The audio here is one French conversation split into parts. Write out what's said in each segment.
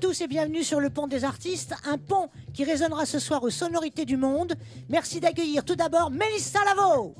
Tous et bienvenue sur le pont des artistes, un pont qui résonnera ce soir aux sonorités du monde. Merci d'accueillir tout d'abord Mélissa Lavo.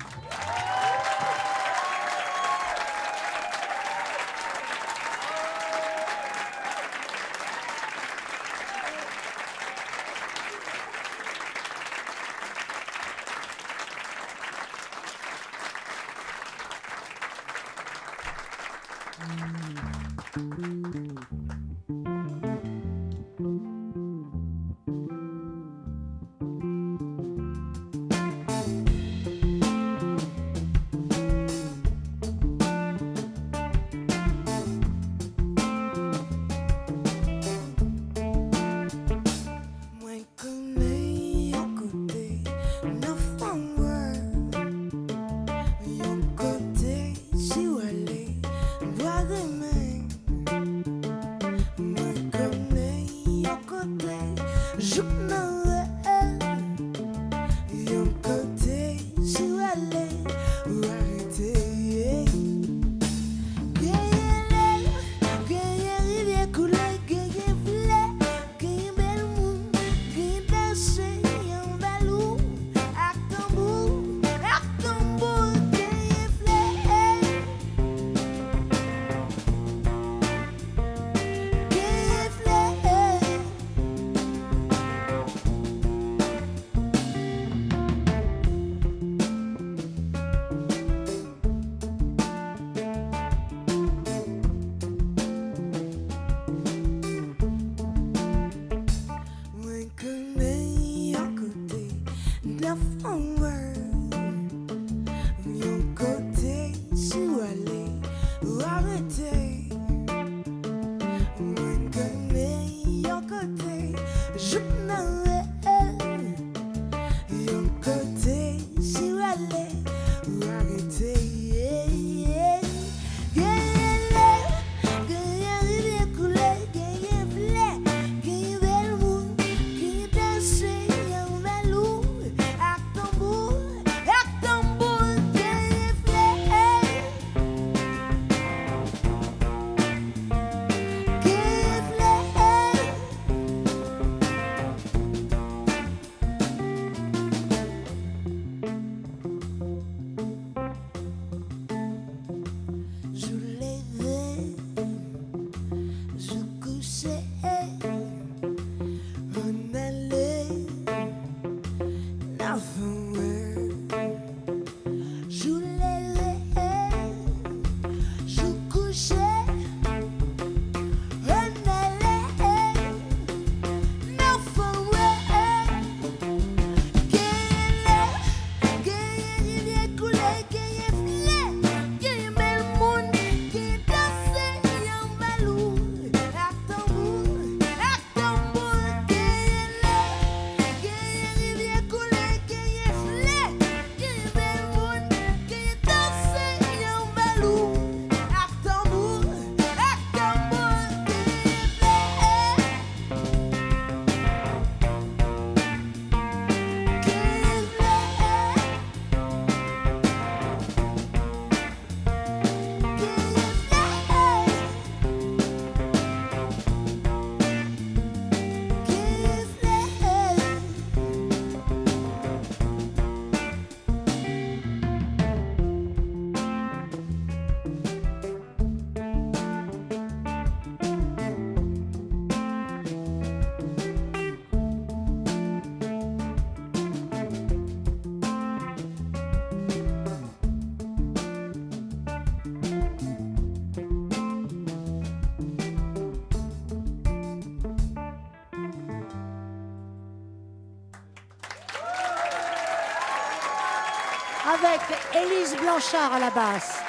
Élise Blanchard à la basse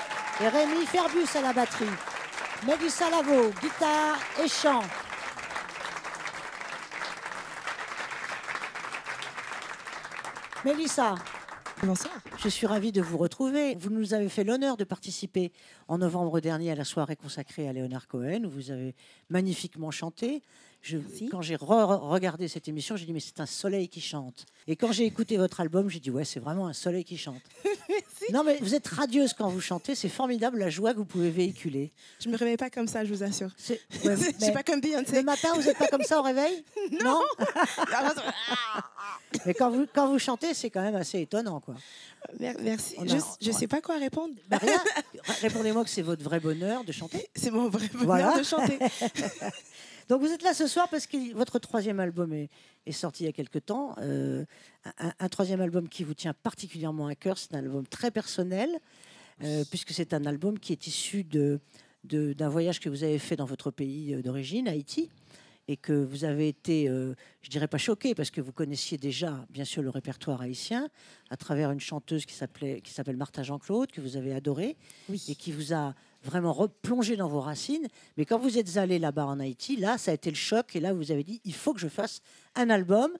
et Rémi Ferbus à la batterie. Mélissa Lavo, guitare et chant. Mélissa, Bonsoir. je suis ravie de vous retrouver. Vous nous avez fait l'honneur de participer en novembre dernier à la soirée consacrée à Léonard Cohen, où vous avez magnifiquement chanté. Je, quand j'ai re- regardé cette émission, j'ai dit mais c'est un soleil qui chante. Et quand j'ai écouté votre album, j'ai dit ouais c'est vraiment un soleil qui chante. Non, mais vous êtes radieuse quand vous chantez. C'est formidable la joie que vous pouvez véhiculer. Je me réveille pas comme ça, je vous assure. C'est- ouais, Je mais pas comme le Beyoncé. matin, vous n'êtes pas comme ça au réveil Non. mais quand vous, quand vous chantez, c'est quand même assez étonnant, quoi. Mer- Merci. A- Je, je sais pas quoi répondre. Bah. Répondez-moi que c'est votre vrai bonheur de chanter. C'est mon vrai bonheur Voilà. de chanter. Donc vous êtes là ce soir parce que votre troisième album est, est sorti il y a quelque temps. Euh, un, un troisième album qui vous tient particulièrement à cœur. C'est un album très personnel euh, puisque c'est un album qui est issu de de- d'un voyage que vous avez fait dans votre pays euh, d'origine, Haïti, et que vous avez été, euh, je dirais pas choqué, parce que vous connaissiez déjà, bien sûr, le répertoire haïtien, à travers une chanteuse qui s'appelait, qui s'appelle Martha Jean-Claude, que vous avez adorée, et qui vous a vraiment replongé dans vos racines. Mais quand vous êtes allé là-bas en Haïti, là, ça a été le choc, et là, vous avez dit, il faut que je fasse un album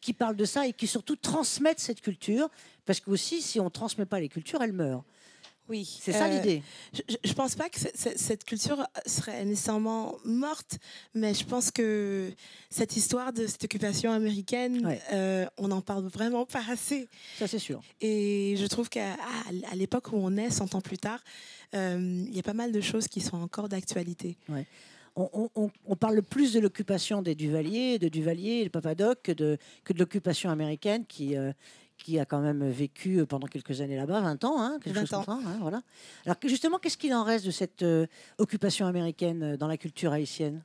qui parle de ça et qui surtout transmette cette culture, parce que aussi, si on transmet pas les cultures, elles meurent. Oui. C'est ça Euh, l'idée. Je, je pense pas que ce- ce- cette culture serait nécessairement morte, mais je pense que cette histoire de cette occupation américaine, Ouais. euh, on n'en parle vraiment pas assez. Ça, c'est sûr. Et je trouve qu'à à- à l'époque où on est, 100 ans plus tard, euh, il y a pas mal de choses qui sont encore d'actualité. on, on- on- on parle plus de l'occupation des Duvaliers, de Duvalier et de Papadoc que de, que de l'occupation américaine qui, qui a quand même vécu pendant quelques années là-bas, 20 ans, hein, quelque 20 chose comme ans. ça, hein, voilà. Alors justement, qu'est-ce qu'il en reste de cette euh, occupation américaine euh, dans la culture haïtienne?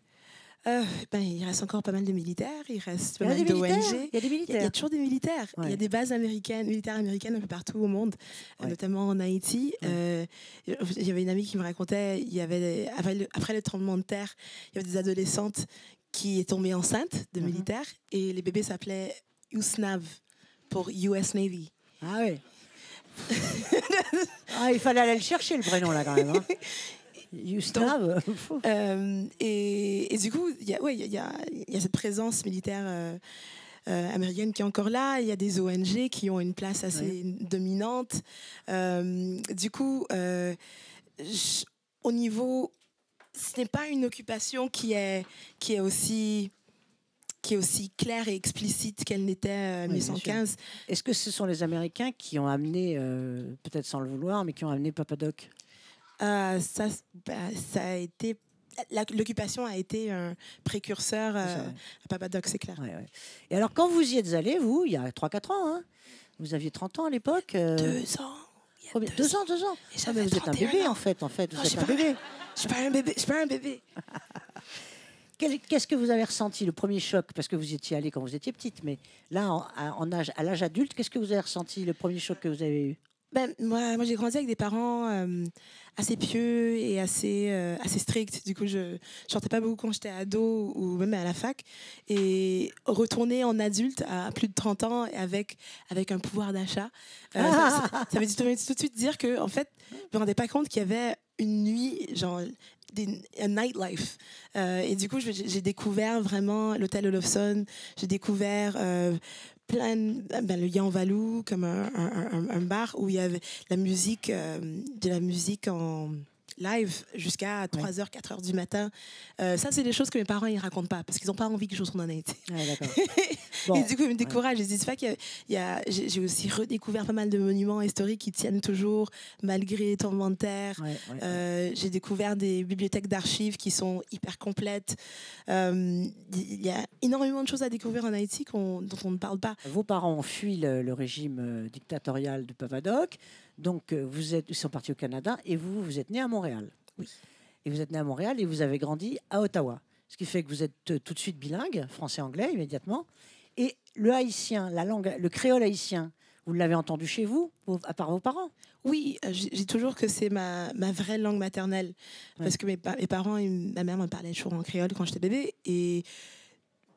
Euh, ben, il reste encore pas mal de militaires, il reste Il pas a mal d'ONG. militaires. Il y a des Il y, a- il y militaires. a toujours des militaires. Il y a des bases américaines, militaires américaines un peu partout au monde, euh, Ouais. notamment en Haïti. Ouais. Euh, il y avait une amie qui me racontait, il y avait des- après, le, après le tremblement de terre, il y avait des adolescentes qui est tombées enceintes de Mhm. militaires et les bébés s'appelaient USNAV pour US Navy. Ah oui. ah, il fallait aller le chercher, le prénom, là, quand même. Hein. Yustav, fou. Euh, et, et du coup, il y a, ouais, y, a- il y a, il y a cette présence militaire euh, euh, américaine qui est encore là. Il y a des ONG qui ont une place assez dominante. Du coup, au niveau, ce n'est pas une occupation qui est, qui est aussi qui est aussi claire et explicite qu'elle n'était euh, en Oui, bien sûr. 1915. Est-ce que ce sont les Américains qui ont amené, euh, peut-être sans le vouloir, mais qui ont amené Papadoc Euh, ça, bah, ça a été l'occupation a été un précurseur euh, à Papadoc, c'est clair. Ouais, ouais. Et alors, quand vous y êtes allé, vous, il y a 3-4 ans, hein, vous aviez 30 ans à l'époque euh, Deux ans. Il y a combien- deux ans, deux ans. Et Ah, mais vous êtes un 31 bébé, ans. en fait. En fait, vous Non, êtes un bébé. Je suis pas un bébé. Je suis pas un bébé. Qu'est-ce que vous avez ressenti, le premier choc? Parce que vous étiez allé quand vous étiez petite, mais là, en, à, en âge, à l'âge adulte, qu'est-ce que vous avez ressenti, le premier choc que vous avez eu? Ben, moi, moi j'ai grandi avec des parents euh, assez pieux et assez, euh, assez stricts. Du coup, je ne sortais pas beaucoup quand j'étais ado ou même à la fac. Et retourner en adulte à plus de 30 ans avec, avec un pouvoir d'achat, euh, ça, ça, ça veut tout, tout de suite dire que, en fait, je me rendais pas compte qu'il y avait une nuit, genre, des, un nightlife. Euh, et du coup, j'ai découvert vraiment l'hôtel Olofsson. J'ai découvert euh, plein, de- ben, le Yan Valou comme un bar où il y avait la musique, euh, de la musique en live jusqu'à 3h, 4h du matin. Euh, ça, c'est des choses que mes parents ne racontent pas parce qu'ils n'ont pas envie que je retourne en. Ouais. Et Bon, du coup, ils me découragent. Ils disent pas qu'il y a- j'ai aussi redécouvert pas mal de monuments historiques qui tiennent toujours malgré les tourments de terre. ouais, ouais, ouais. Euh, j'ai découvert des bibliothèques d'archives qui sont hyper complètes. Euh, Il y a énormément de choses à découvrir en Haïti dont on ne parle pas. Vos parents ont fui le, le régime euh, dictatorial de Papadoc, donc euh, vous êtes, ils sont partis au Canada et vous, vous êtes né à Montréal. Oui. Et vous êtes né à Montréal et vous avez grandi à Ottawa, ce qui fait que vous êtes euh, tout de suite bilingue, français-anglais immédiatement. Et le haïtien, la langue, le créole haïtien, vous l'avez entendu chez vous, à part vos parents? Oui, euh, j'ai toujours que c'est ma, ma vraie langue maternelle. Parce que mes, pa- mes parents et ma mère me parlaient toujours en créole quand j'étais bébé. Et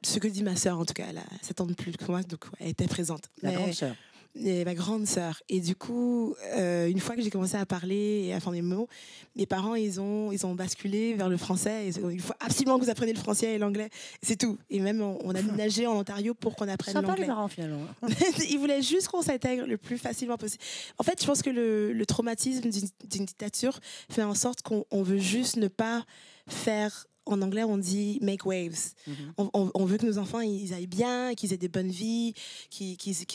ce que dit ma sœur, en tout cas, elle a 7 ans de plus que moi, donc elle était présente. La Mais- grande sœur. Et ma grande sœur. Et du coup, euh, une fois que j'ai commencé à parler et à faire des mots, mes parents, ils ont, ils ont basculé vers le français. Ils ont Il faut absolument que vous appreniez le français et l'anglais. C'est tout. Et même, on, on a ménagé en Ontario pour qu'on apprenne Sympa les l'anglais. parents finalement. ils voulaient juste qu'on s'intègre le plus facilement possible. En fait, je pense que le, le traumatisme d'une dictature fait en sorte qu'on on veut juste ne pas faire en anglais, on dit make waves. Mhm. On, on- on veut que nos enfants ils aillent bien, qu'ils aient des bonnes vies, qu'ils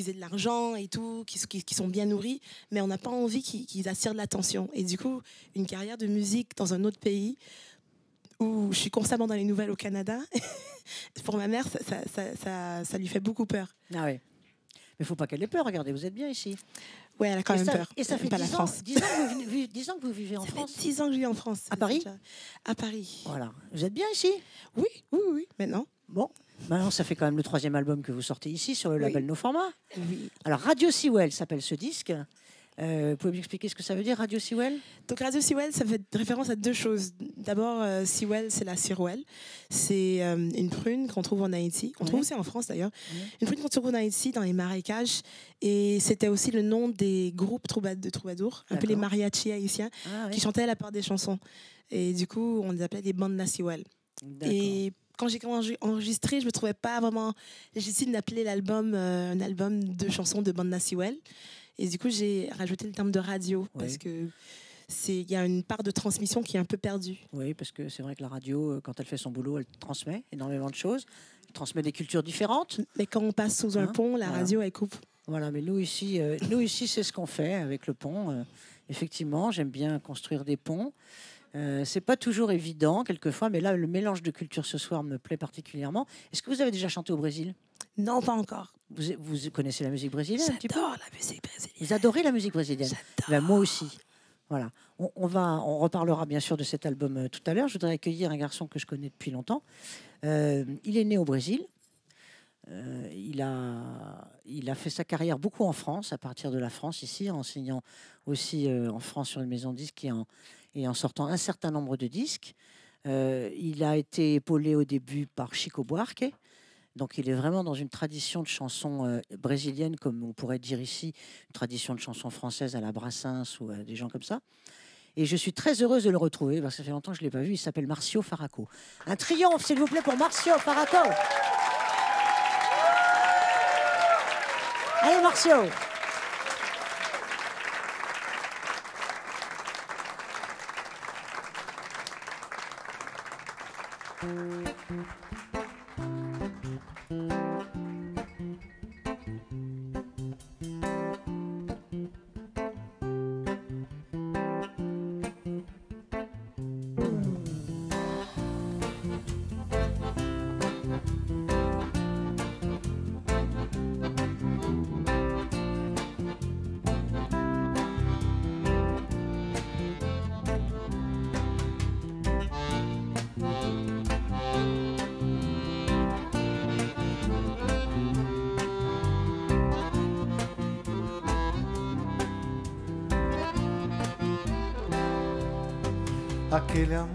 aient de l'argent et tout, qu'ils qu'ils sont bien nourris, mais on n'a pas envie qu'ils attirent de l'attention. Et du coup, une carrière de musique dans un autre pays où je suis constamment dans les nouvelles au Canada, pour ma mère, ça, ça- ça- ça- ça lui fait beaucoup peur. Ah oui. Mais il faut pas qu'elle ait peur. Regardez, vous êtes bien ici. Ouais, elle a quand et même ça, peur. Et ça fait pas 10 la ans, France. 10 ans, que vous, venez- 10 ans que vous vivez en Ça fait France. 10 ans que je vis en France. À Paris déjà. À Paris. Voilà. Vous êtes bien ici? Oui, oui, oui, maintenant. Bon. Maintenant, ça fait quand même le troisième album que vous sortez ici sur le Oui. label No Format. Oui. Alors, Radio Sewell s'appelle ce disque. Euh, vous pouvez m'expliquer ce que ça veut dire, Radio Sewell Donc Radio Sewell, ça fait référence à deux choses. D'abord, euh, Sewell, c'est la cirouelle. C'est euh, une prune qu'on trouve en Haïti. On trouve aussi en France d'ailleurs. Ouais. Une prune qu'on trouve en Haïti dans les marécages. Et c'était aussi le nom des groupes de troubadours, un peu les mariachis haïtiens, Ah, qui chantaient à la part des chansons. Et du coup, on les appelait des bandes Sewell. D'accord. Et quand j'ai commencé à enregistrer, je me trouvais pas vraiment légitime d'appeler l'album euh, un album de chansons de Banda Sewell. Et du coup, j'ai rajouté le terme de radio parce que c'est il y a une part de transmission qui est un peu perdue. Oui, parce que c'est vrai que la radio, euh, quand elle fait son boulot, elle transmet énormément de choses. Elle transmet des cultures différentes. Mais quand on passe sous un Hein, pont, la voilà. radio elle coupe. Voilà, mais nous ici, euh, nous ici, c'est ce qu'on fait avec le pont. Euh, effectivement, j'aime bien construire des ponts. Euh, c'est pas toujours évident quelquefois, mais là, le mélange de cultures ce soir me plaît particulièrement. Est-ce que vous avez déjà chanté au Brésil? Non, pas encore. Vous, vous connaissez la musique brésilienne J'adore la musique brésilienne. Vous adorez la musique brésilienne. Ben, Moi aussi. Voilà. On, on va, on reparlera bien sûr de cet album euh, tout à l'heure. Je voudrais accueillir un garçon que je connais depuis longtemps. Euh, il est né au Brésil. Euh, il, a, il a fait sa carrière beaucoup en France, à partir de la France ici, en enseignant aussi en France sur une maison de disques et en, et en sortant un certain nombre de disques. Il a été épaulé au début par Chico Buarque. Donc il est vraiment dans une tradition de chansons euh, brésiliennes, comme on pourrait dire ici, une tradition de chansons françaises à la Brassens ou à des gens comme ça. Et je suis très heureuse de le retrouver, parce que ça fait longtemps que je ne l'ai pas vu. Il s'appelle Marcio Faraco. Un triomphe, s'il vous plaît, pour Marcio Faraco. Allez, Marcio Kelam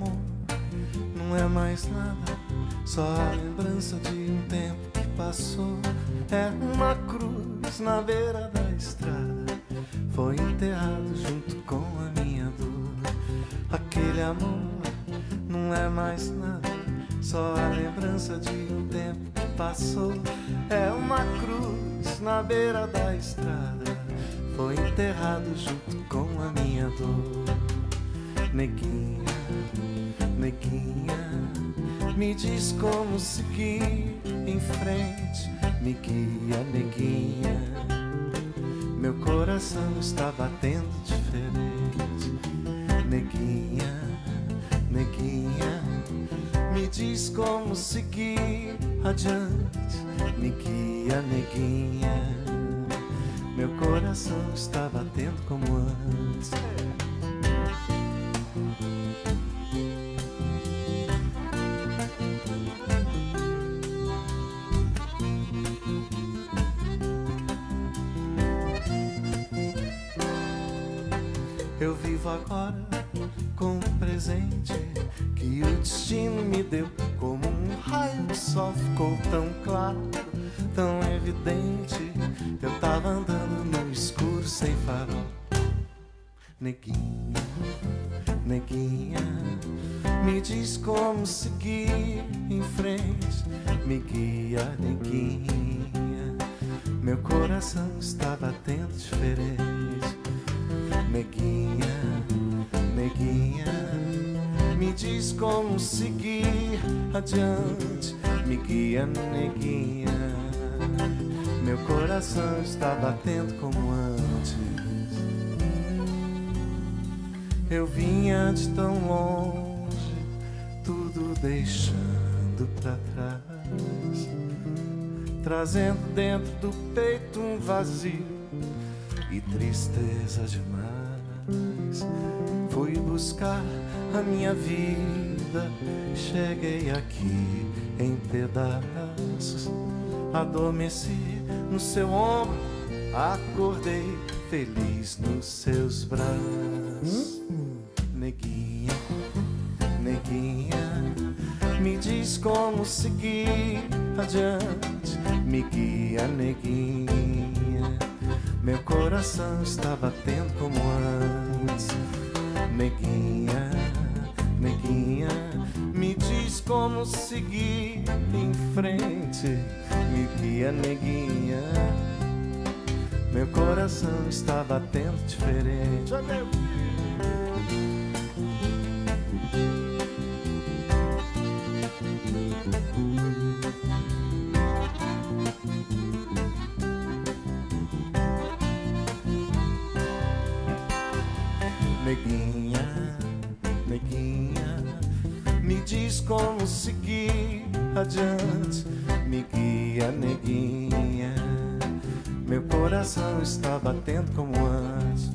meu coração está batendo como antes. Eu vivo agora com um presente que o destino me deu. Como um raio de sol ficou tão claro, tão evidente. Eu tava andando Neguinha, neguinha, me diz como seguir em frente. Me guia, neguinha, meu coração está batendo diferente. Neguinha, neguinha, me diz como seguir adiante. Me guia, neguinha. Meu coração está batendo como antes. Eu vinha de tão longe, tudo deixando pra trás, trazendo dentro do peito um vazio e tristeza demais. Fui buscar a minha vida, cheguei aqui em pedaços, adormeci no seu ombro, acordei feliz nos seus braços. Neguinha, neguinha, me diz como seguir adiante, me guia, neguinha. Meu coração está batendo como antes. Neguinha, neguinha, me diz como seguir em frente. Me guia, neguinha. Meu coração está batendo diferente. Como seguir adiante. Me guia, neguinha. Meu coração está batendo como antes.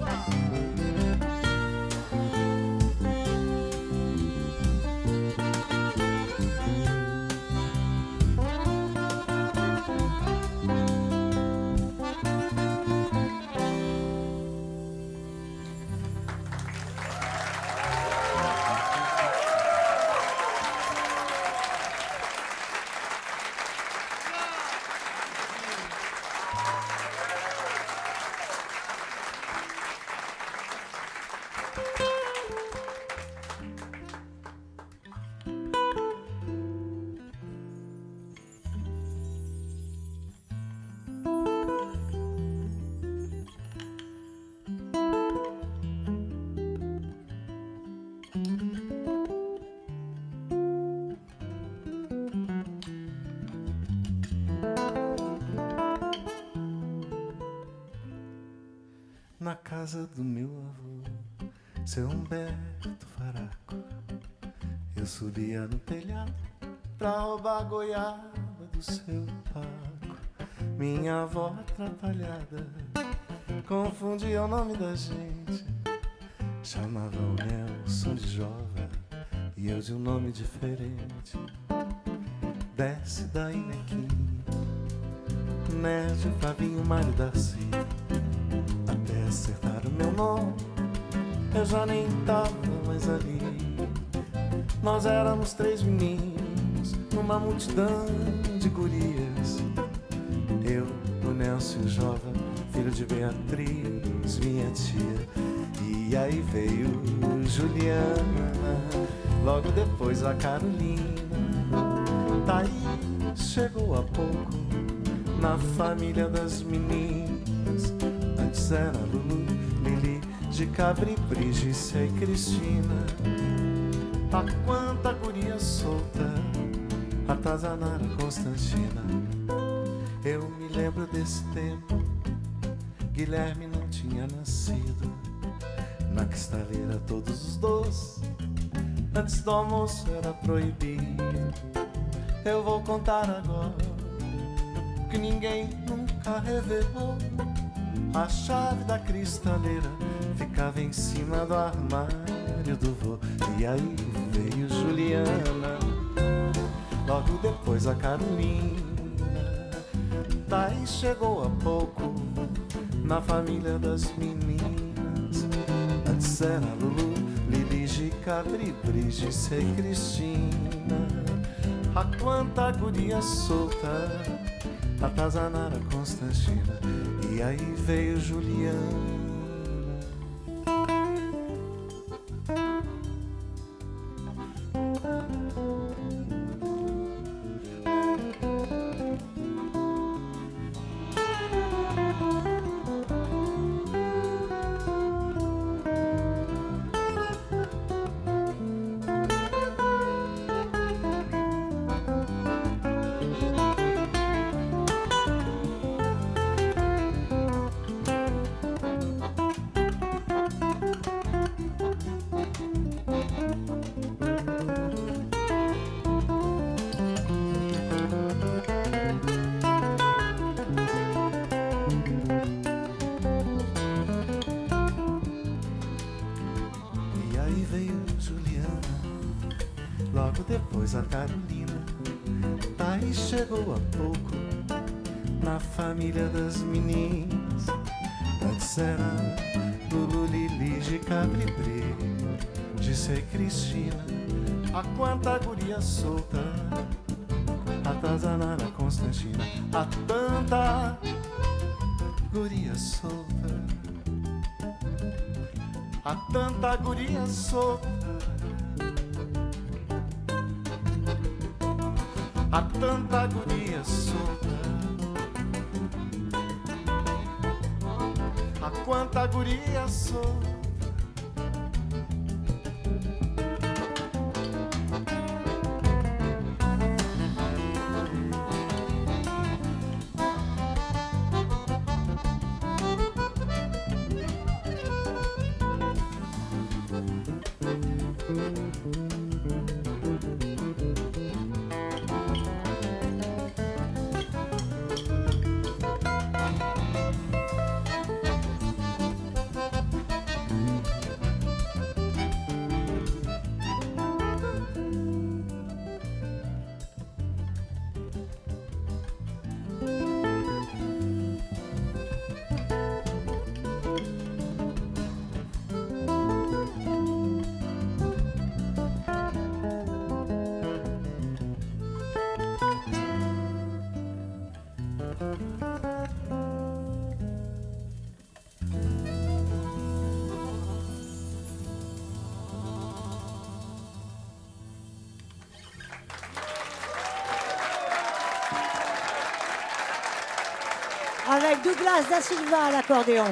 Casa do meu avô, seu Humberto Faraco. Eu subia no telhado pra roubar a goiaba do seu Paco. Minha avó atrapalhada confundia o nome da gente. Chamava o Nelson de Jova e eu de um nome diferente. Desce daí, Nequinho, Nérgio, Fabinho, Mário, Darcy Eu já nem tava mais ali. Nós éramos três meninos numa multidão de gurias. Eu, o Nelson Jova, filho de Beatriz, minha tia. E aí veio Juliana, logo depois a Carolina. Thaís chegou há pouco na família das meninas. Antes era Lulu, de Cabri, Brigitte e Cristina. A quanta guria solta, atazanara Constantina. Eu me lembro desse tempo, Guilherme não tinha nascido. Na cristaleira todos os doces, antes do almoço era proibido. Eu vou contar agora, que ninguém nunca revelou. A chave da cristaleira ficava em cima do armário do vô. E aí veio Juliana, logo depois a Carolina. Thaís chegou há pouco na família das meninas. Antes era Lulu, Lili, Gicabri, Brigitte e Cristina. A quanta guria solta, atazanara Constantina. E aí veio Juliana. Carolina. Thaís chegou há pouco na família das meninas. Antes era Lulu, Lili, de Capribrê, Gissé Cristina. A quanta guria solta, atazanada Constantina. A tanta guria solta, a tanta guria solta. Douglas Da Silva à l'accordéon,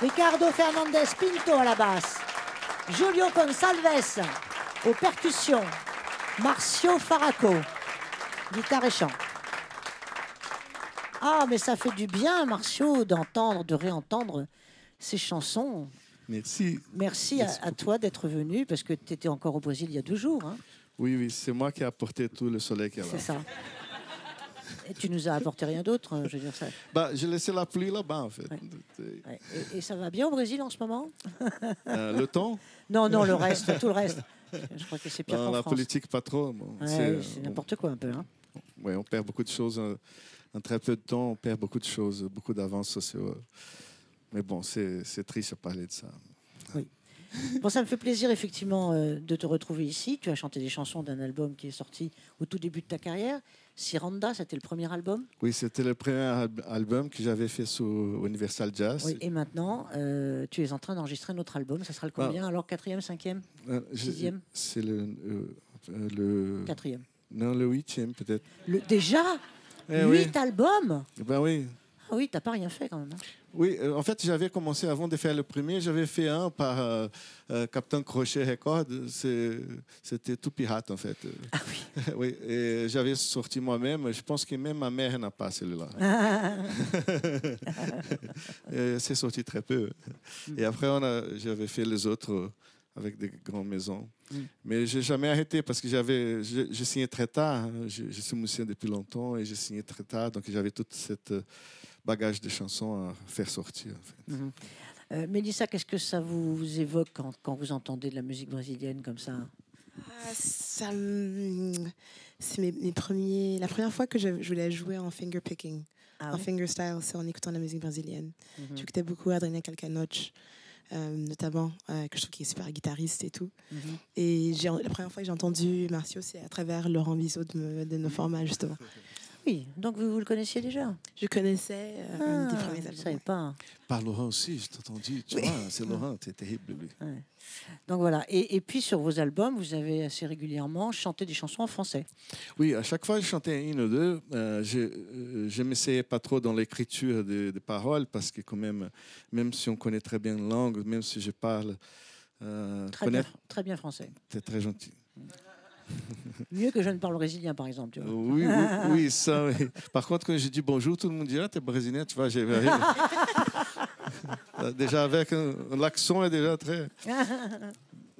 Ricardo Fernandez Pinto à la basse, Julio Gonçalves aux percussions, Marcio Faraco, guitare et chant. Ah, mais ça fait du bien, Marcio, d'entendre, de réentendre ces chansons. Merci. Merci, à- Merci à, toi d'être venu, parce que tu étais encore au Brésil il y a deux jours. hein. Oui, oui, c'est moi qui ai apporté tout le soleil qu'il y a C'est là. ça. Tu nous as apporté rien d'autre, euh, je veux dire ça. Bah, j'ai laissé la pluie là-bas, en fait. Ouais. Euh, Ouais. Et, et ça va bien au Brésil en ce moment? Le temps, Non, non, le reste, tout le reste. Je crois que c'est pire dans qu'en la France. politique, pas trop. Ouais, c'est, oui, n'importe quoi un peu. hein. on, ouais, on perd beaucoup de choses. En, très peu de temps, on perd beaucoup de choses, beaucoup d'avances sociaux. Mais bon, c'est, triste de parler de ça. Bon, ça me fait plaisir effectivement euh, de te retrouver ici. Tu as chanté des chansons d'un album qui est sorti au tout début de ta carrière. Siranda, c'était le premier album? Oui, c'était le premier al- album que j'avais fait sur Universal Jazz. Oui, et maintenant, euh, tu es en train d'enregistrer un autre album. Ça sera le combien Alors, quatrième, cinquième? Euh, Sixième? C'est le, euh, euh, le... Quatrième. Non, le huitième peut-être. Le, déjà? Eh Huit oui. albums? Ben oui. Ah oui, t'as pas rien fait quand même. hein. Oui, euh, en fait, j'avais commencé avant de faire le premier, j'avais fait un par euh, euh, Captain Crochet Record. C'était tout pirate, en fait. Ah oui. oui, et j'avais sorti moi-même. Je pense que même ma mère n'a pas celui-là. Et C'est sorti très peu. Et après, j'avais fait les autres euh, avec des grandes maisons. Mm. Mais j'ai jamais arrêté parce que j'avais, je, je signais très tard. hein. Je, je suis musicien depuis longtemps et j'ai signé très tard. Donc j'avais tout cette bagage de chansons à faire sortir. en fait. Mhm. Euh, Mélissa, qu'est-ce que ça vous évoque quand, quand vous entendez de la musique brésilienne comme ça? Ah, ça C'est mes, mes premiers... la première fois que je, je voulais jouer en finger picking, Ah en oui fingerstyle, c'est en écoutant la musique brésilienne. Mhm. J'écoutais beaucoup Adrien Calcanoche, euh, notamment, euh, que je trouve qu'il est super guitariste et tout. Mhm. Et j'ai- la première fois que j'ai entendu Marcio, c'est à travers Laurent Bizot de, de nos formats, justement. Oui, donc vous, vous le connaissiez déjà? Je connaissais euh, un des Ah, premiers Je ne albums. savais pas. Par Laurent aussi, je t'ai entendu. Tu Oui. vois, c'est Laurent, c'est terrible, lui. Donc voilà. Et, et puis sur vos albums, vous avez assez régulièrement chanté des chansons en français. Oui, à chaque fois que je chantais une ou deux, euh, je euh, je m'essayais pas trop dans l'écriture des, des paroles parce que quand même, même si on connaît très bien la langue, même si je parle, euh, Très bien, très bien français. c'est très gentil. Mieux que je ne parle brésilien, par exemple. tu vois. Oui, oui, oui, ça. oui. Par contre, quand je dis bonjour, tout le monde dit ah, t'es brésilien, tu vois. j'ai- Euh, déjà avec un- l'accent est déjà très.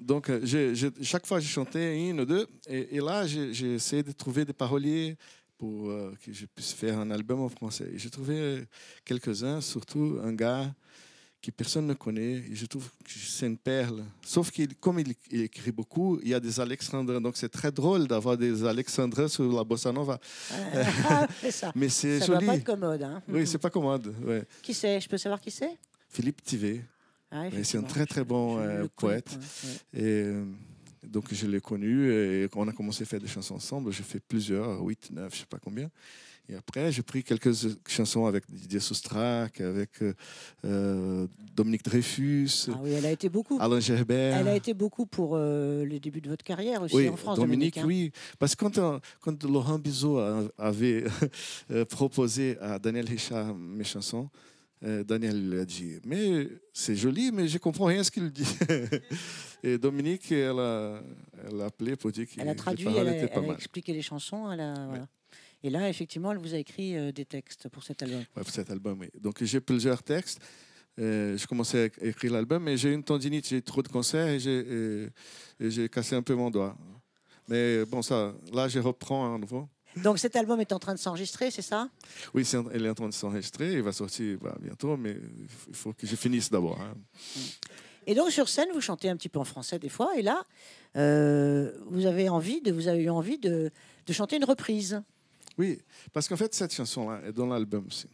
Donc, euh, chaque fois, je chantais une ou deux, et, et là, j'ai j'ai essayé de trouver des paroliers pour euh, que je puisse faire un album en français. Et j'ai trouvé quelques-uns, surtout un gars que personne ne connaît. Et je trouve que c'est une perle. Sauf que comme il, il écrit beaucoup, il y a des alexandrins. Donc c'est très drôle d'avoir des alexandrins sur la bossa nova. Ah, c'est ça. Mais c'est Ça pas être commode. hein. Oui, c'est pas commode. ouais. Qui c'est? Je peux savoir qui c'est? Philippe Tivet. Ah, c'est un très, très bon, euh, poète. ouais. Et euh, donc je l'ai connu et on a commencé à faire des chansons ensemble. J'ai fait plusieurs, 8, 9, je sais pas combien. Et après, j'ai pris quelques chansons avec Didier Soustrac, avec euh, euh, Dominique Dreyfus, Ah oui, elle a été beaucoup. Alain Gerbert. Elle a été beaucoup pour euh, les débuts de votre carrière aussi Oui, en France. Dominique, hein. oui. Parce que quand, euh, quand Laurent Bizot avait euh, proposé à Daniel Richard mes chansons, euh, Daniel lui a dit Mais c'est joli, mais je comprends rien à ce qu'il dit. Et Dominique, elle a, elle a appelé pour dire que Elle a les traduit, paroles elle a, étaient pas elle a mal. expliqué les chansons. Elle a, voilà. Et là, effectivement, elle vous a écrit euh, des textes pour cet album. Ouais, pour cet album, oui. Donc j'ai plusieurs textes. Euh, je commençais à écrire l'album, mais j'ai une tendinite, j'ai trop de concerts et j'ai, et- j'ai cassé un peu mon doigt. Mais bon, ça, là, je reprends à nouveau. Donc cet album est en train de s'enregistrer, c'est ça? Oui, en- elle est en train de s'enregistrer, il va sortir bah, bientôt, mais il faut que je finisse d'abord. hein. Et donc sur scène, vous chantez un petit peu en français des fois. Et là, euh, vous avez envie de, vous avez eu envie de, de chanter une reprise. Oui, parce qu'en fait, cette chanson-là est dans l'album aussi.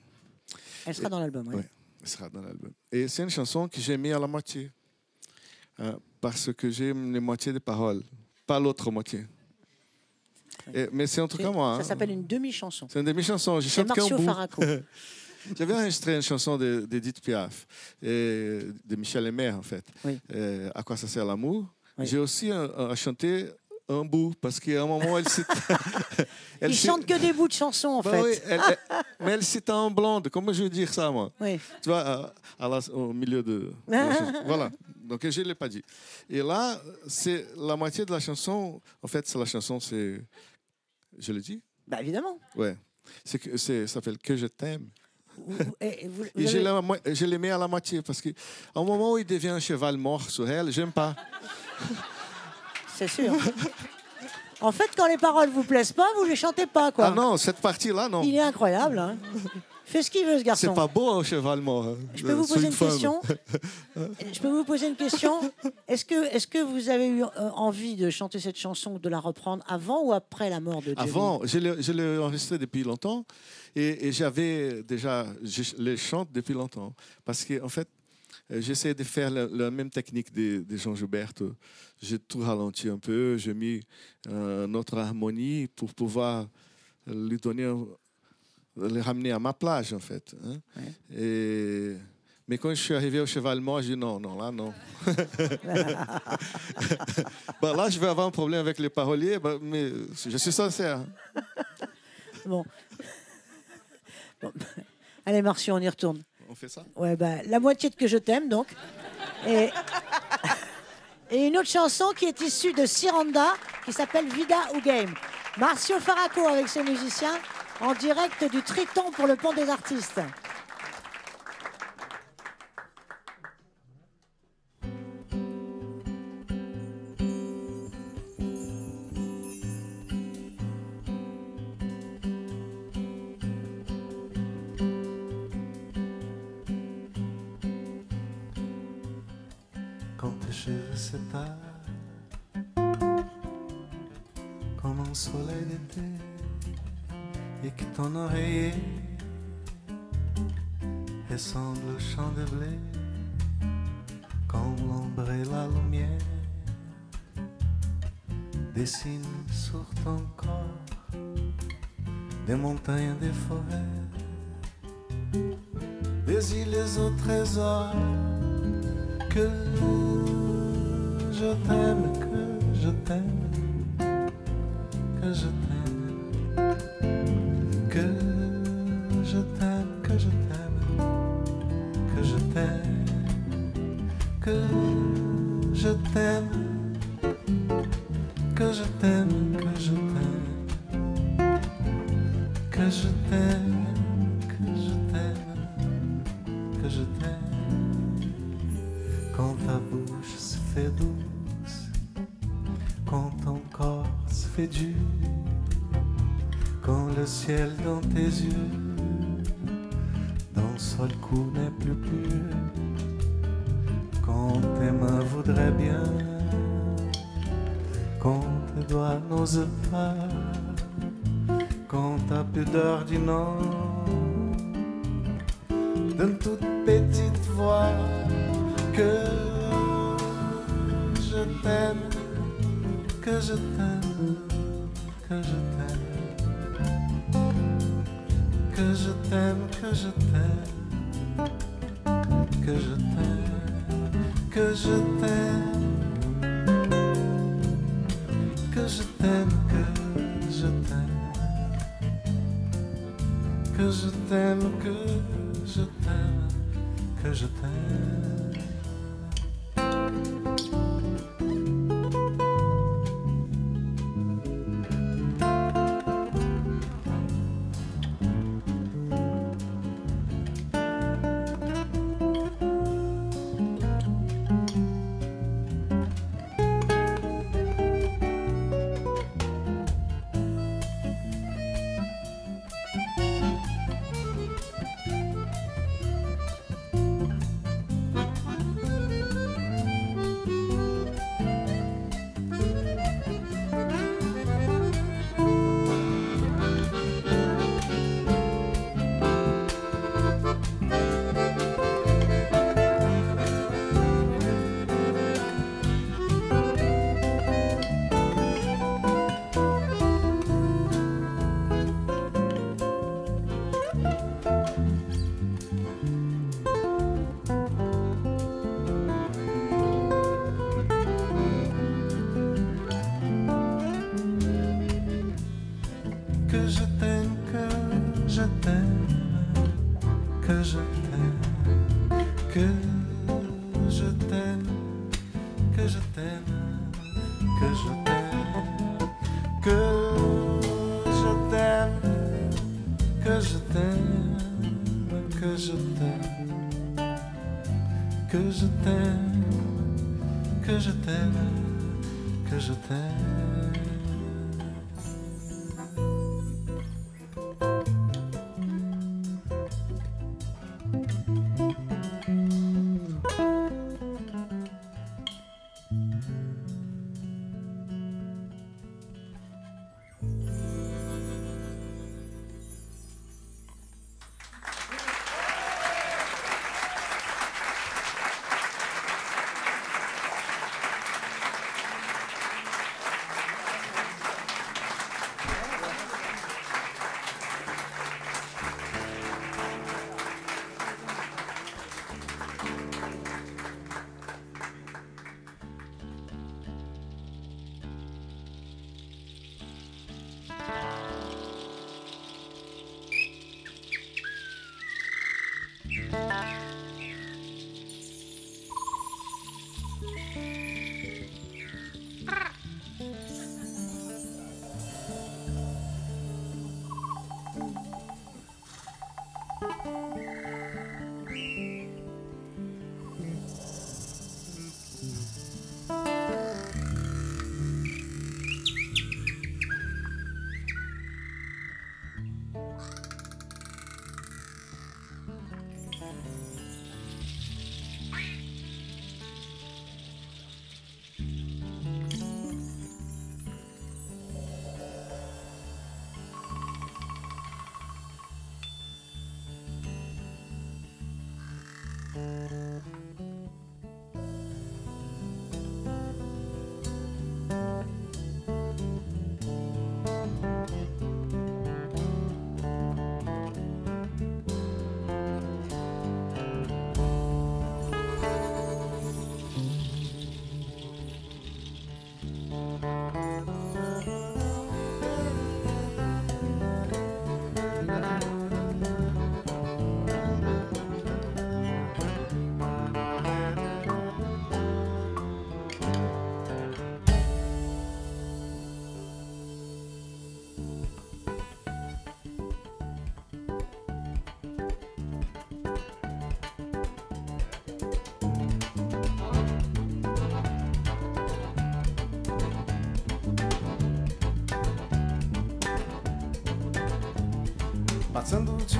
Elle sera dans l'album. oui. Ouais. Elle sera dans l'album. Et c'est une chanson que j'ai mis à la moitié, hein, parce que j'aime les moitiés des paroles, pas l'autre moitié. Et- mais c'est en tout cas moi. Ça hein. s'appelle une demi-chanson. C'est une demi-chanson. Je chante qu'un bout. J'avais enregistré une chanson de- d'Edith Piaf, et de Michel Emer, en fait. Oui. À quoi ça sert l'amour? Oui. J'ai aussi euh, euh, chanté un bout, parce qu'à un moment, elle cite. elle Il cite- chante que des bouts de chansons en Bah fait. oui, elle- elle- mais elle cite en blonde. Comment je veux dire ça, moi Oui. Tu vois, à- à la- au milieu de. voilà. Donc, je ne l'ai pas dit. Et là, c'est la moitié de la chanson. En fait, c'est la chanson, c'est. Je le dis Bah évidemment. Ouais. C'est que- ça s'appelle Que je t'aime. Vous- vous- et vous- Et je avez- l'ai, je l'ai mis à la moitié parce qu'au moment où il devient un cheval mort sur elle, j'aime pas. C'est sûr. en fait, quand les paroles vous plaisent pas, vous les chantez pas quoi. Ah non, cette partie-là, non. Il est incroyable. Hein. Fait ce qu'il veut ce garçon. C'est pas beau un cheval mort. hein, Je peux vous poser une, femme. question Je peux vous poser une question Est-ce que, est que vous avez eu euh, envie de chanter cette chanson, de la reprendre avant ou après la mort de Johnny Avant, je l'ai, je l'ai enregistré depuis longtemps et, et j'avais déjà, je les chante depuis longtemps parce qu'en en fait, j'essaie de faire la, la même technique de, de Jean Gilberto. J'ai tout ralenti un peu, j'ai mis euh, notre harmonie pour pouvoir lui donner, le ramener à ma plage en fait. hein. Ouais. Et, mais quand je suis arrivé au cheval mort, j'ai dit non, non, là non. Bah, là, je vais avoir un problème avec les paroliers, bah, mais je suis sincère. Bon. Bon. Allez, Marcio, on y retourne. On fait ça Ouais, bah, la moitié de Que je t'aime, donc. Et... Une autre chanson qui est issue de Siranda, qui s'appelle Vida ou Game. Marcio Faraco avec ses musiciens, en direct du Triton pour le Pont des Artistes. Soleil d'été et que ton oreiller ressemble au champ de blé quand l'ombre et la lumière. Dessinent sur ton corps des montagnes, des forêts, des îles au trésor que je t'aime, que je t'aime, que je t'aime, que je t'aime, que je t'aime.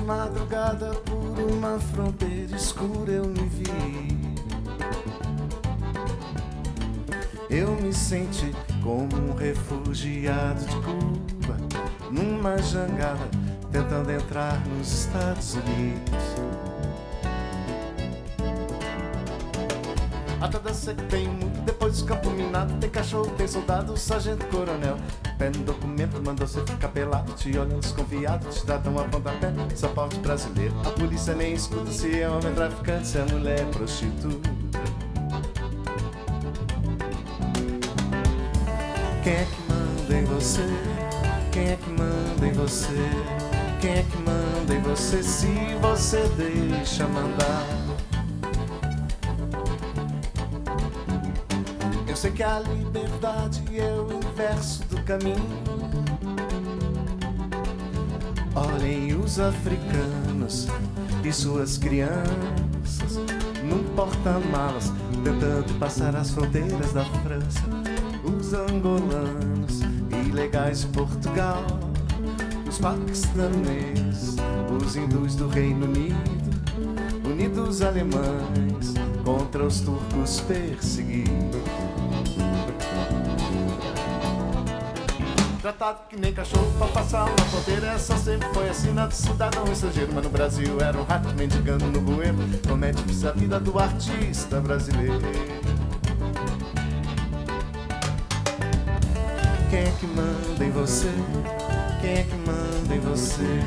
Madrugada por uma fronteira escura eu me vi Eu me senti como um refugiado de Cuba, numa jangada, tentando entrar nos Estados Unidos. A toda seca tem muito, depois do campo minado, tem cachorro, tem soldado, sargento, coronel. Pé no documento, mandou você ficar pelado, te olham desconfiado, te tratam a pontapé, passaporte brasileiro. A polícia nem escuta se é homem traficante, se é mulher prostituta. Quem é que manda em você? Quem é que manda em você? Quem é que manda em você se você deixa mandar? Eu sei que a liberdade é o inverso caminho. Olhem os africanos e suas crianças num porta-malas, tentando passar as fronteiras da França. Os angolanos, ilegais de Portugal, os paquistaneses, os hindus do Reino Unido, unidos alemães contra os turcos perseguidos. Tratado que nem cachorro pra passar uma fronteira Essa sempre foi assim na do cidadão estrangeiro Mas no Brasil era um rato mendigando no bueiro Como é difícil a vida do artista brasileiro Quem é que manda em você? Quem é que manda em você?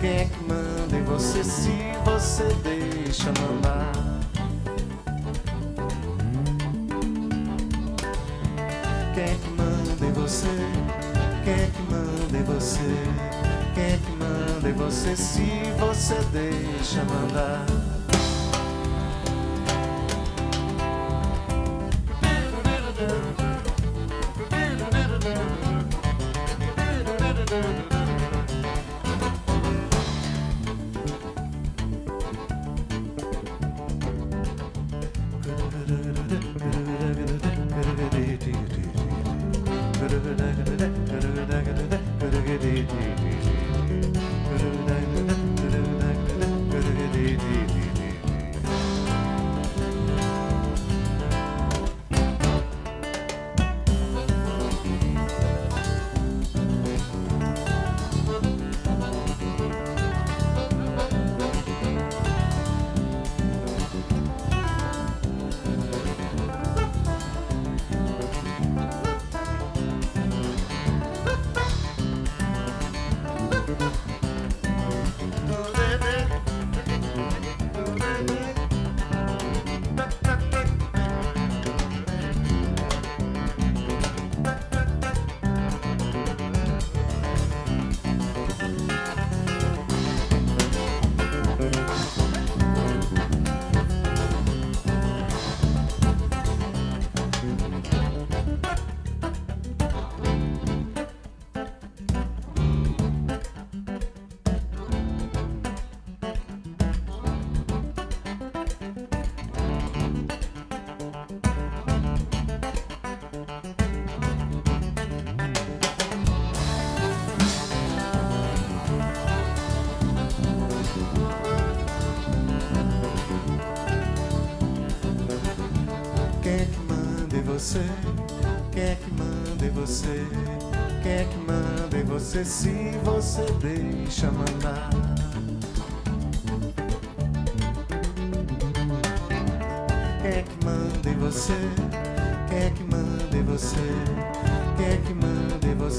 Quem é que manda em você se você deixa mandar? Manda em você se você deixa mandar?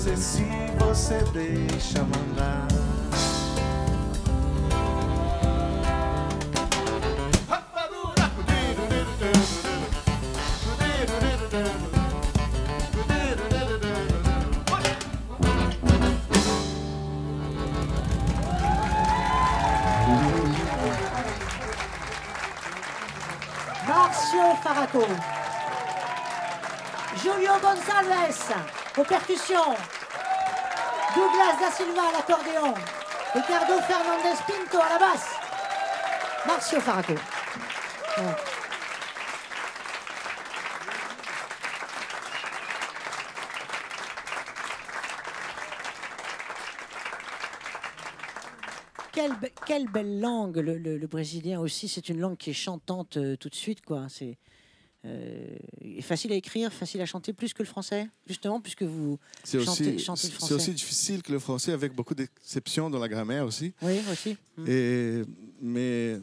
Você se você deixa mandar? Marcio Faraco. Julio González aux percussions. Douglas Da Silva à l'accordéon. Ricardo Fernandez Pinto à la basse. Marcio Faraco. Quelle, be- quelle belle langue, le, brésilien aussi. C'est une langue qui est chantante euh, tout de suite, quoi. Euh, facile à écrire, facile à chanter plus que le français, justement, puisque vous. C'est Chantez- aussi, chantez le c'est français. aussi difficile que le français, avec beaucoup d'exceptions dans la grammaire aussi. Oui, aussi. Mm. Et, mais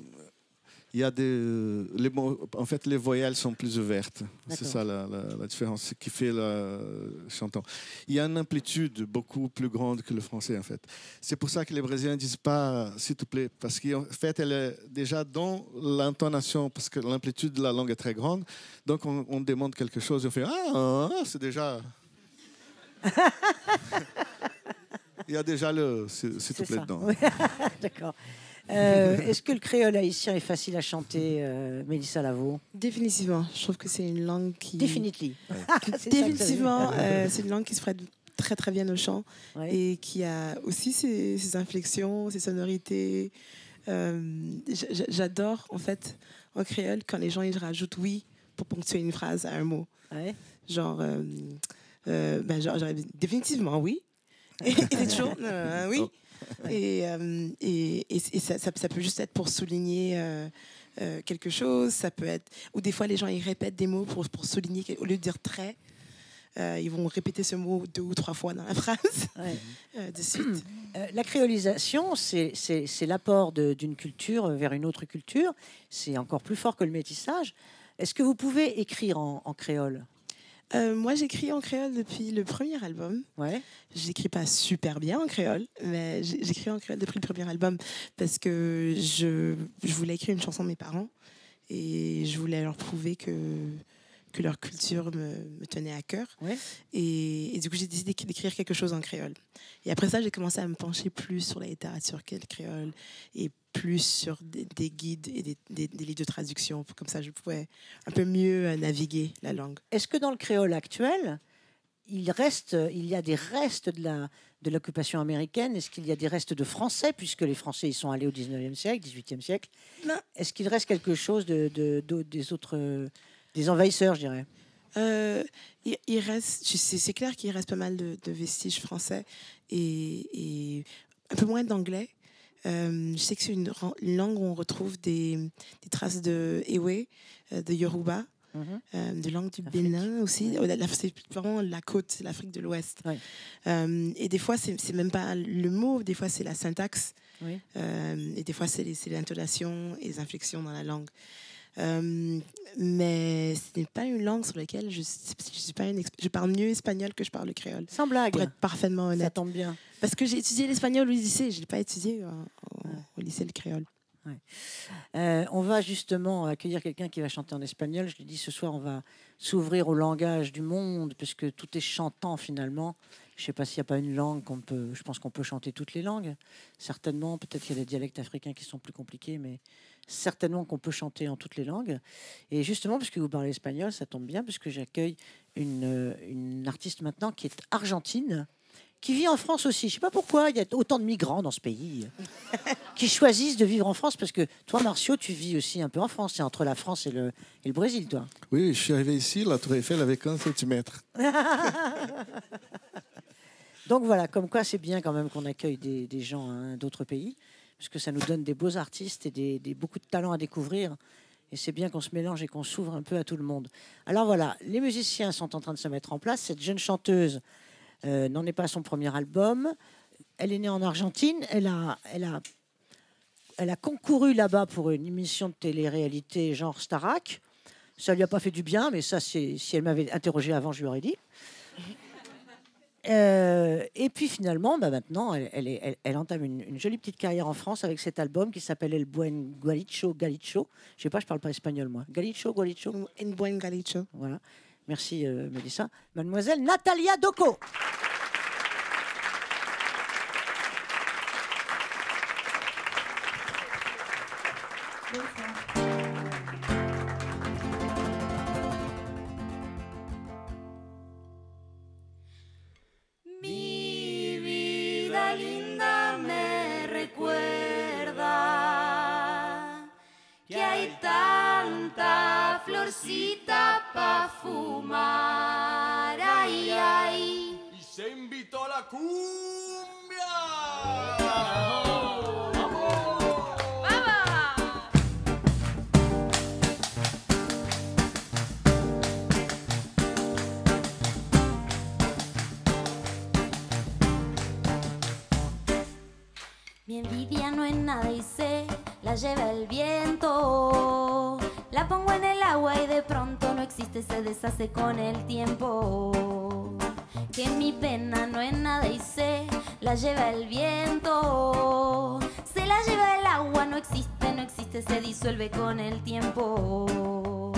il y a des. Les mots, en fait, les voyelles sont plus ouvertes. C'est ça la, la- la différence ce qui fait le chantant. Il y a une amplitude beaucoup plus grande que le français, en fait. C'est pour ça que les Brésiliens ne disent pas s'il te plaît, parce qu'en fait, elle est déjà dans l'intonation, parce que l'amplitude de la langue est très grande. Donc, on, on demande quelque chose et on fait Ah, ah, c'est déjà. Il y a déjà le s'il te plaît ça. dedans. D'accord. Euh, Est-ce que le créole haïtien est facile à chanter, euh, Mélissa Lavo Définitivement. Je trouve que c'est une langue qui. Veut Définitivement, dire. euh, c'est une langue qui se prête très très bien au chant Ouais. et qui a aussi ses, ses inflexions, ses sonorités. Euh, J'adore en fait en créole quand les gens ils rajoutent oui pour ponctuer une phrase à un mot. Ouais. Genre, euh, euh, ben, genre, genre, définitivement oui. Et, et toujours oui. Euh, et, et, et ça, ça, ça peut juste être pour souligner euh, euh, quelque chose. Ça peut être ou des fois les gens ils répètent des mots pour, pour souligner au lieu de dire très. euh, ils vont répéter ce mot deux ou trois fois dans la phrase Ouais. euh, de suite. Euh, la créolisation, c'est- l'apport d'une culture vers une autre culture. C'est encore plus fort que le métissage. Est-ce que vous pouvez écrire en, en créole? Euh, moi, j'écris en créole depuis le premier album. Ouais. J'écris pas super bien en créole, mais j'écris en créole depuis le premier album parce que je, je voulais écrire une chanson de mes parents et je voulais leur prouver que, que leur culture me, me tenait à cœur. Ouais. Et, et du coup, j'ai décidé d'écrire quelque chose en créole. Et après ça, j'ai commencé à me pencher plus sur la littérature créole et plus sur des, des guides et des, des- des livres de traduction. Comme ça, je pouvais un peu mieux euh, naviguer la langue. Est-ce que dans le créole actuel, il reste, il y a des restes de la de l'occupation américaine? Est-ce qu'il y a des restes de français puisque les Français y sont allés au 19e siècle, 18e siècle? Est-ce qu'il reste quelque chose de, des autres euh, des envahisseurs, je dirais Euh, il, il reste, c'est clair qu'il reste pas mal de, de vestiges français et, et un peu moins d'anglais. Euh, je sais que c'est une, langue où on retrouve des, des traces de Ewe, euh, de Yoruba, Mhm. de langue du. Bénin aussi. C'est vraiment la côte, c'est l'Afrique de l'Ouest. Euh, et des fois, c'est même pas le mot, des fois, c'est la syntaxe. Oui. Et des fois, c'est l'intonation et les inflexions dans la langue. Euh, mais ce n'est pas une langue sur laquelle je, je, suis pas une exp- je parle mieux espagnol que je parle le créole. Sans blague. Pour être parfaitement Ça honnête. tombe bien. Parce que j'ai étudié l'espagnol au lycée, je ne l'ai pas étudié au, au lycée le créole. Euh, on va justement accueillir quelqu'un qui va chanter en espagnol. Je l'ai dit ce soir, on va s'ouvrir au langage du monde, puisque tout est chantant finalement. Je ne sais pas s'il n'y a pas une langue qu'on peut. Je pense qu'on peut chanter toutes les langues. Certainement, peut-être qu'il y a des dialectes africains qui sont plus compliqués, mais certainement qu'on peut chanter en toutes les langues. Et justement, puisque vous parlez espagnol, ça tombe bien, puisque j'accueille une, euh, une artiste maintenant qui est argentine, qui vit en France aussi. Je ne sais pas pourquoi il y a autant de migrants dans ce pays qui choisissent de vivre en France parce que toi, Marcio, tu vis aussi un peu en France. C'est entre la France et le, et le Brésil, toi. Oui, je suis arrivé ici, la Tour Eiffel avec un centimètre. Donc voilà, comme quoi c'est bien quand même qu'on accueille des, des gens hein, d'autres pays, parce que ça nous donne des beaux artistes et beaucoup de talents à découvrir. Et c'est bien qu'on se mélange et qu'on s'ouvre un peu à tout le monde. Alors voilà, les musiciens sont en train de se mettre en place. Cette jeune chanteuse euh, n'en est pas à son premier album. Elle est née en Argentine. Elle a, concouru là-bas pour une émission de télé-réalité genre Starac. Ça lui a pas fait du bien, mais ça, si elle m'avait interrogé avant, je lui aurais dit. Euh, et puis finalement, bah maintenant, elle, elle, est- elle- elle entame une, une jolie petite carrière en France avec cet album qui s'appelle El Buen Gualicho Galicho. Je sais pas, je parle pas espagnol moi. Galicho, Gualicho. Un buen galicho. Voilà. Merci euh, Mélissa. Mademoiselle Natalia Doco. florcita fumar. Y se invitó a la cumbia. Mi envidia no es nada y sé, la lleva el viento. La pongo en el agua y de pronto no existe, se deshace con el tiempo. Que mi pena no es nada y se la lleva el viento. Se la lleva el agua, no existe, no existe, se disuelve con el tiempo.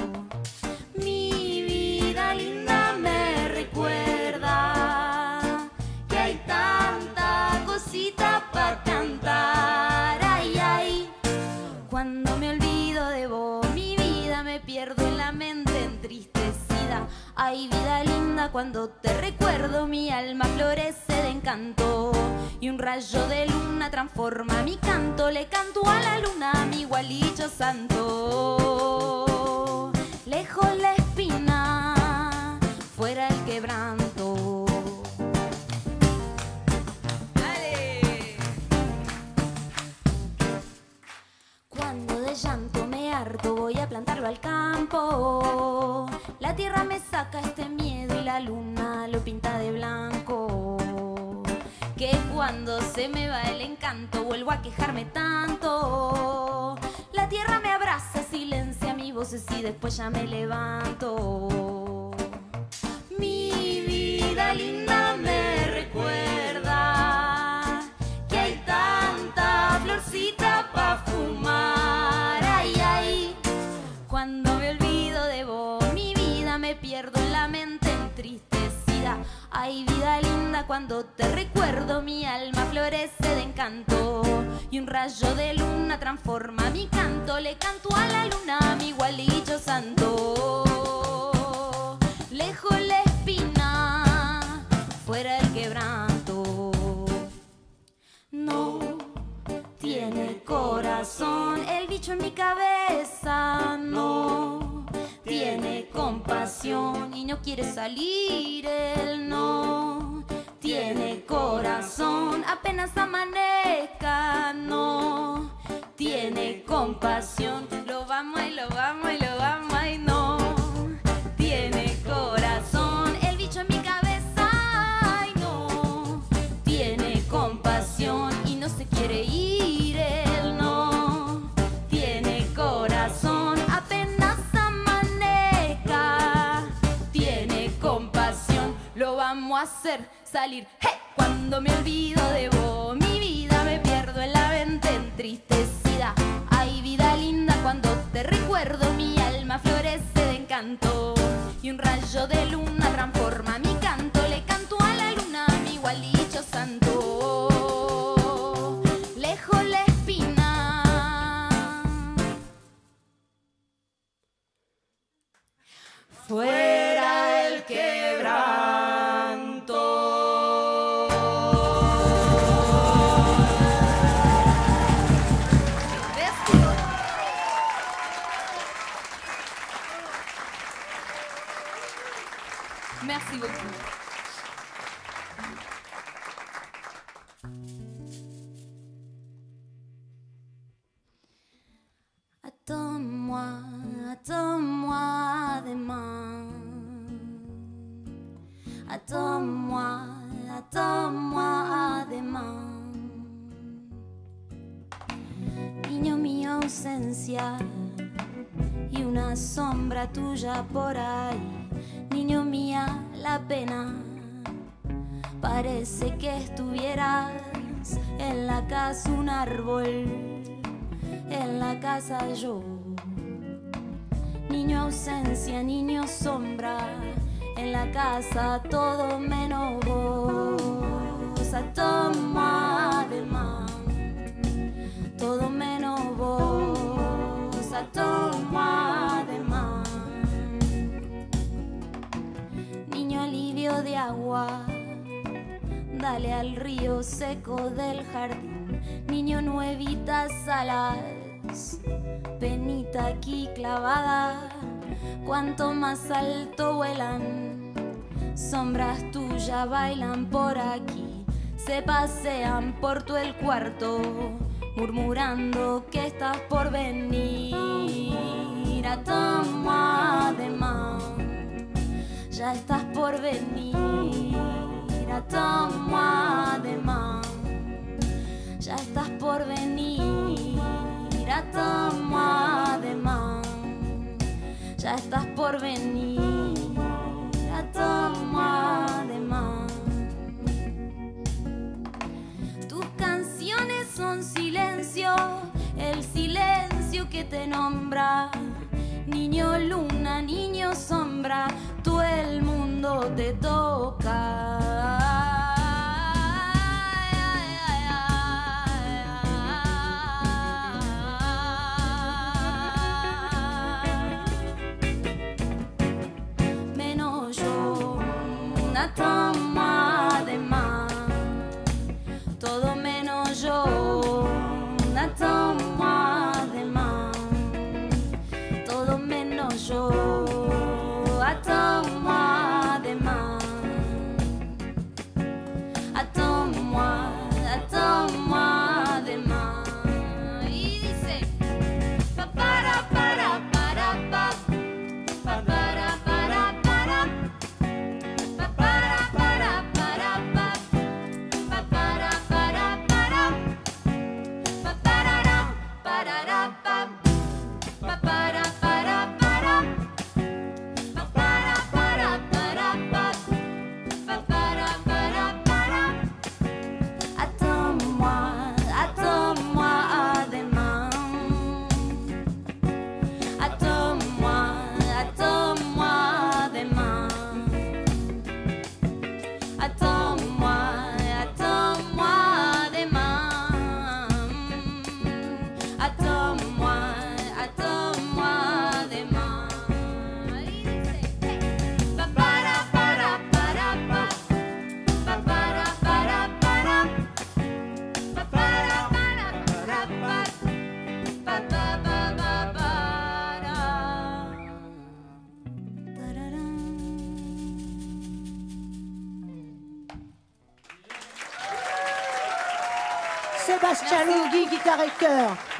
Mi vida linda Ay, vida linda, cuando te recuerdo, mi alma florece de encanto. Y un rayo de luna transforma mi canto, le canto a la luna, mi gualicho santo. Lejos la voy a plantarlo al campo. La tierra me saca este miedo y la luna lo pinta de blanco. Que cuando se me va el encanto vuelvo a quejarme tanto. La tierra me abraza, silencia mi voz y después ya me levanto. Mi vida linda me Ay, vida linda, cuando te recuerdo, mi alma florece de encanto. Y un rayo de luna transforma mi canto, le canto a la luna, mi gualicho santo. Lejos la espina, fuera el quebranto. No tiene corazón, el bicho en mi cabeza no tiene compasión y no quiere salir, él no. Tiene corazón, apenas amanezca, no. Tiene compasión, lo vamos y lo vamos y lo salir, cuando me olvido de vos, todo el cuarto, murmurando que estás por venir. A toma de man ya estás por venir a tomar de man. Ya estás por venir. Attends-moi demain. Ya estás por venir. Attends-moi demain. Tus silencio, el silencio que te nombra. Niño luna, niño sombra, tú el mundo te toca.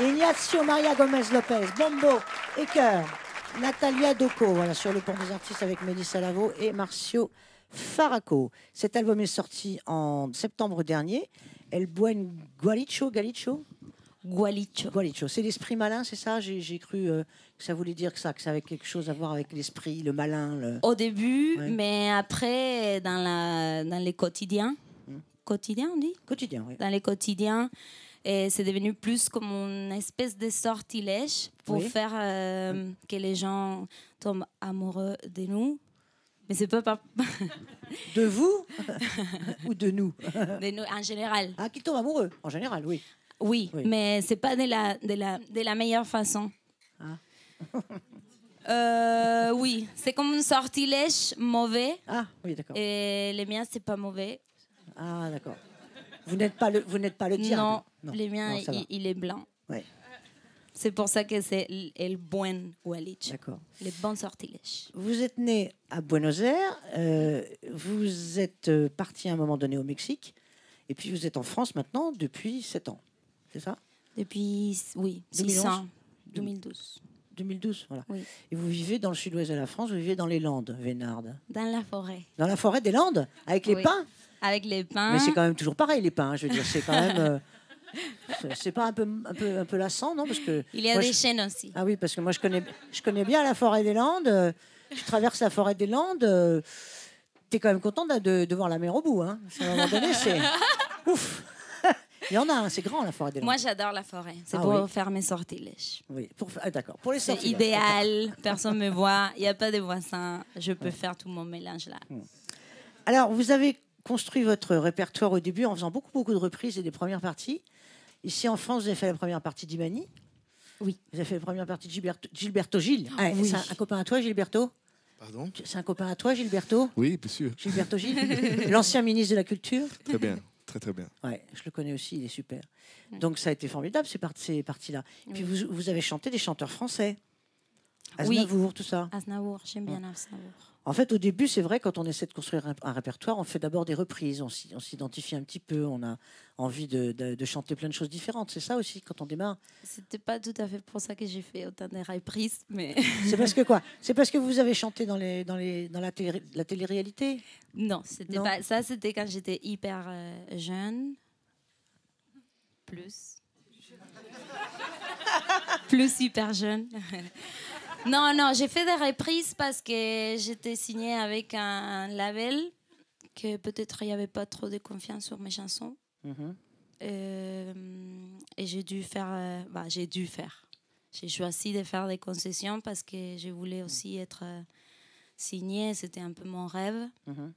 Ignacio Maria Gomez Lopez, bombo et chœur. Natalia Doco, voilà, sur le pont des artistes avec Mélissa Lavo et Marcio Faraco. Cet album est sorti en septembre dernier. El Buen Gualicho, Galicho Gualicho. Gualicho. C'est l'esprit malin, c'est ça? J'ai cru euh, que ça voulait dire que ça, que ça avait quelque chose à voir avec l'esprit, le malin. Le... Au début, Ouais. mais après, dans, la, dans les quotidiens, quotidien on dit? Quotidien, oui. Dans les quotidiens, et c'est devenu plus comme une espèce de sortilège pour Oui. faire euh, que les gens tombent amoureux de nous. Mais c'est pas, pas De vous ou de nous? De nous en général. Ah, qui tombe amoureux, en général, oui. Oui, Oui. mais c'est pas de la, de, la, de la meilleure façon. Ah. Euh, oui, c'est comme un sortilège mauvais. Ah, oui, d'accord. Et les miens, c'est pas mauvais. Ah, d'accord. Vous n'êtes pas le, vous n'êtes pas le diable. Non, Non, ça va. il, il est blanc. Ouais, C'est pour ça que c'est l- el buen huelich. d'accord. Les bons sortilèges. Vous êtes né à Buenos Aires, euh, vous êtes euh, parti à un moment donné au Mexique, et puis vous êtes en France maintenant depuis 7 ans. C'est ça? Depuis, oui, 2011? 600. 2012. 2012, voilà. Oui. Et vous vivez dans le sud-ouest de la France, vous vivez dans les Landes, Vénarde. Dans la forêt. Dans la forêt des Landes, avec les Oui. pins? Avec les pins. Mais c'est quand même toujours pareil, les pins. hein, Je veux dire, c'est quand même. euh, c'est- c'est pas un peu, un peu, un peu lassant, non Parce que Il y a moi, des je- chênes aussi. Ah oui, parce que moi, je connais, je connais bien la forêt des Landes. euh, Tu traverses la forêt des Landes. tu es quand même content de, de- de voir la mer au bout. Hein. À un moment donné, c'est. Ouf Il y en a, hein, c'est grand, la forêt des Landes. Moi, j'adore la forêt. C'est Ah pour oui. faire mes sortilèges. Oui, pour, ah, d'accord. Pour les C'est sorties. idéal. Personne me voit. Il n'y a pas de voisins. Je peux faire tout mon mélange là. Alors, vous avez construit votre répertoire au début en faisant beaucoup, beaucoup de reprises et des premières parties. Ici, en France, vous avez fait la première partie d'Imani. Oui. Vous avez fait la première partie de Gilberto, Gilberto Gilles. Ah, oui. C'est un, un copain à toi, Gilberto? Pardon? C'est un copain à toi, Gilberto? Oui, bien sûr. Gilberto Gilles L'ancien ministre de la Culture? Très bien. Très, très bien. Ouais, je le connais aussi, il est super. Donc ça a été formidable, ces, part- ces parties-là. Puis vous, vous avez chanté des chanteurs français. Oui. Aznavour, tout ça. Aznavour, j'aime bien Aznavour. En fait, au début, c'est vrai, quand on essaie de construire un, répertoire, on fait d'abord des reprises, on s'identifie un petit peu, on a envie de, de- de chanter plein de choses différentes. C'est ça aussi, quand on démarre. C'était pas tout à fait pour ça que j'ai fait autant de reprises, mais C'est parce que quoi? C'est parce que vous avez chanté dans, les, dans, les, dans la, télé, la télé-réalité? Non, c'était Non. pas ça. C'était quand j'étais hyper euh, jeune. plus. plus super jeune. non, non, j'ai fait des reprises parce que j'étais signée avec un label que peut-être il n'y avait pas trop de confiance sur mes chansons. Mhm. Euh, et j'ai dû faire. euh, bah, j'ai dû faire. J'ai choisi de faire des concessions parce que je voulais aussi être euh, signée. C'était un peu mon rêve. Mhm.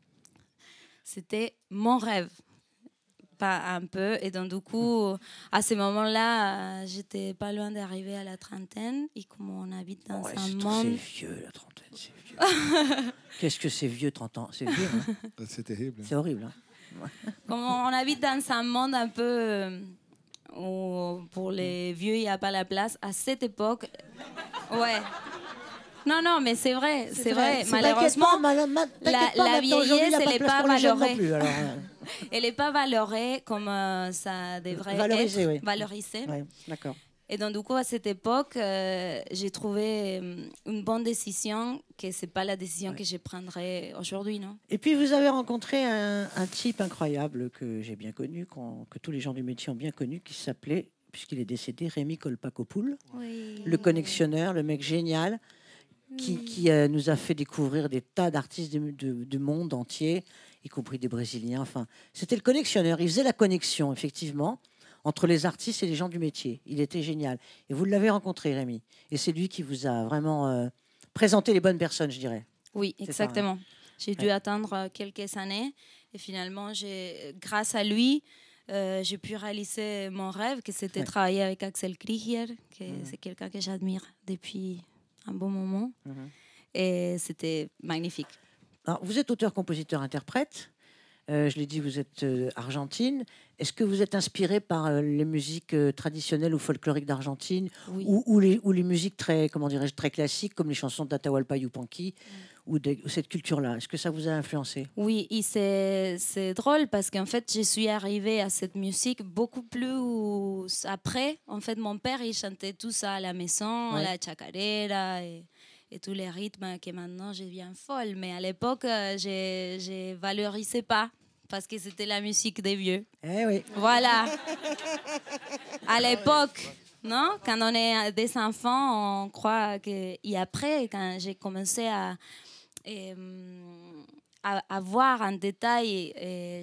C'était mon rêve. Pas un peu. Et donc, du coup, à ce moment-là, euh, j'étais pas loin d'arriver à la trentaine. Et comme on habite dans Ouais, un monde. c'est vieux, la trentaine, c'est vieux. Qu'est-ce que c'est vieux, 30 ans? C'est vieux, hein? C'est terrible. c'est horrible. hein? Comme on habite dans un monde un peu euh, où pour les vieux, il n'y a pas la place. À cette époque, ouais. Non, non, mais c'est vrai, c'est vrai. Malheureusement, t'inquiète pas, mal- mal- la- pas, la vieillesse, pas elle est place pas valorée. plus, alors, euh, elle n'est pas valorée comme euh, ça devrait Valorisée, être. oui. Valorisée. ouais, D'accord. Et donc, du coup, à cette époque, euh, j'ai trouvé euh, une bonne décision, que ce n'est pas la décision que je prendrais aujourd'hui, non Et puis vous avez rencontré un, un type incroyable que j'ai bien connu, que tous les gens du métier ont bien connu, qui s'appelait, puisqu'il est décédé, Rémi Kolpakopoul, Oui. le connexionneur, le mec génial, qui, qui, euh, nous a fait découvrir des tas d'artistes du, du- du monde entier, y compris des Brésiliens. Enfin, c'était le connexionneur. Il faisait la connexion, effectivement, entre les artistes et les gens du métier. Il était génial. Et vous l'avez rencontré, Rémi. Et c'est lui qui vous a vraiment euh, présenté les bonnes personnes, je dirais. Oui, hein. exactement. J'ai dû Ouais. attendre euh, quelques années et finalement, grâce à lui, euh, j'ai pu réaliser mon rêve, que c'était Ouais. travailler avec Axel Krieger, que Mhm. c'est quelqu'un que j'admire depuis un bon moment. Mhm. Et c'était magnifique. Alors, vous êtes auteur, compositeur, interprète. Euh, je l'ai dit, vous êtes euh, argentine. Est-ce que vous êtes inspiré par euh, les musiques traditionnelles ou folkloriques d'Argentine Oui. ou, ou les, ou les musiques très, comment dirais-je, très classiques comme les chansons d'Atahualpa Yupanqui ou, de, ou cette culture-là? Est-ce que ça vous a influencé? Oui, et c'est, c'est drôle parce qu'en fait, je suis arrivée à cette musique beaucoup plus après. En fait, mon père, il chantait tout ça à la maison, Ouais. la chacarera et, et tous les rythmes que maintenant je deviens folle. Mais à l'époque, euh, je ne valorisais pas parce que c'était la musique des vieux. Eh oui. Voilà. À l'époque, non? Quand on est des enfants, on croit que... Et après, quand j'ai commencé à, euh, à, à voir en détail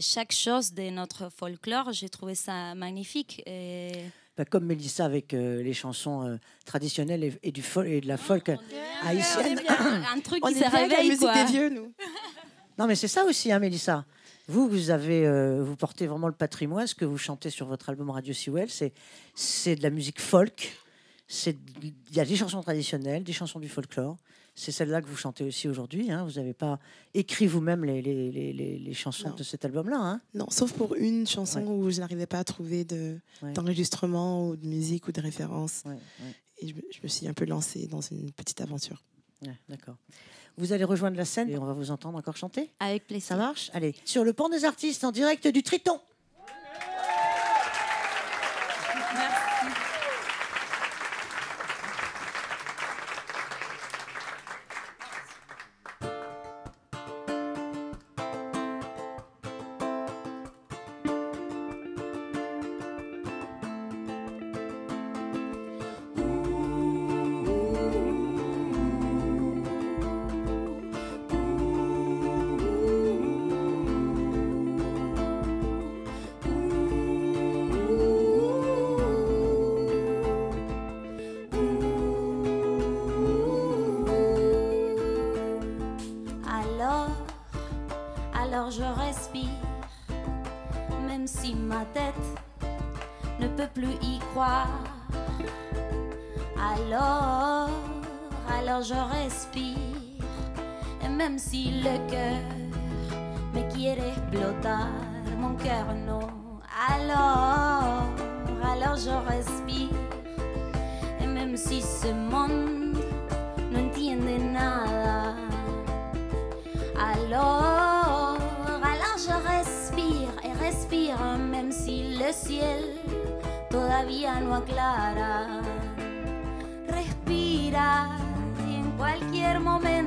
chaque chose de notre folklore, j'ai trouvé ça magnifique. Et... Bah, comme Mélissa avec euh, les chansons euh, traditionnelles et, et du fol- et de la folk haïtienne. Un truc On qui se réveille, musique quoi. des vieux, nous. Non, mais c'est ça aussi, hein, Mélissa. Vous, vous avez, euh, vous portez vraiment le patrimoine. Ce que vous chantez sur votre album Radio Sewell, c'est, c'est de la musique folk. C'est, il y a des chansons traditionnelles, des chansons du folklore. C'est celle-là que vous chantez aussi aujourd'hui. hein. Vous n'avez pas écrit vous-même les, les, les, les- les chansons Non. de cet album-là. hein. Non, sauf pour une chanson Ouais. où je n'arrivais pas à trouver de, Ouais. d'enregistrement ou de musique ou de référence. Ouais, ouais, Et je, me- je me suis un peu lancée dans une petite aventure. ouais, d'accord. Vous allez rejoindre la scène et on va vous entendre encore chanter? Avec plaisir. Ça marche? Allez, sur le pont des artistes en direct du Triton. Plus y croire. Alors, alors je respire, et même si le cœur me quiere explotar, mon cœur non. Alors, alors je respire, todavía no aclara. Respira y en cualquier momento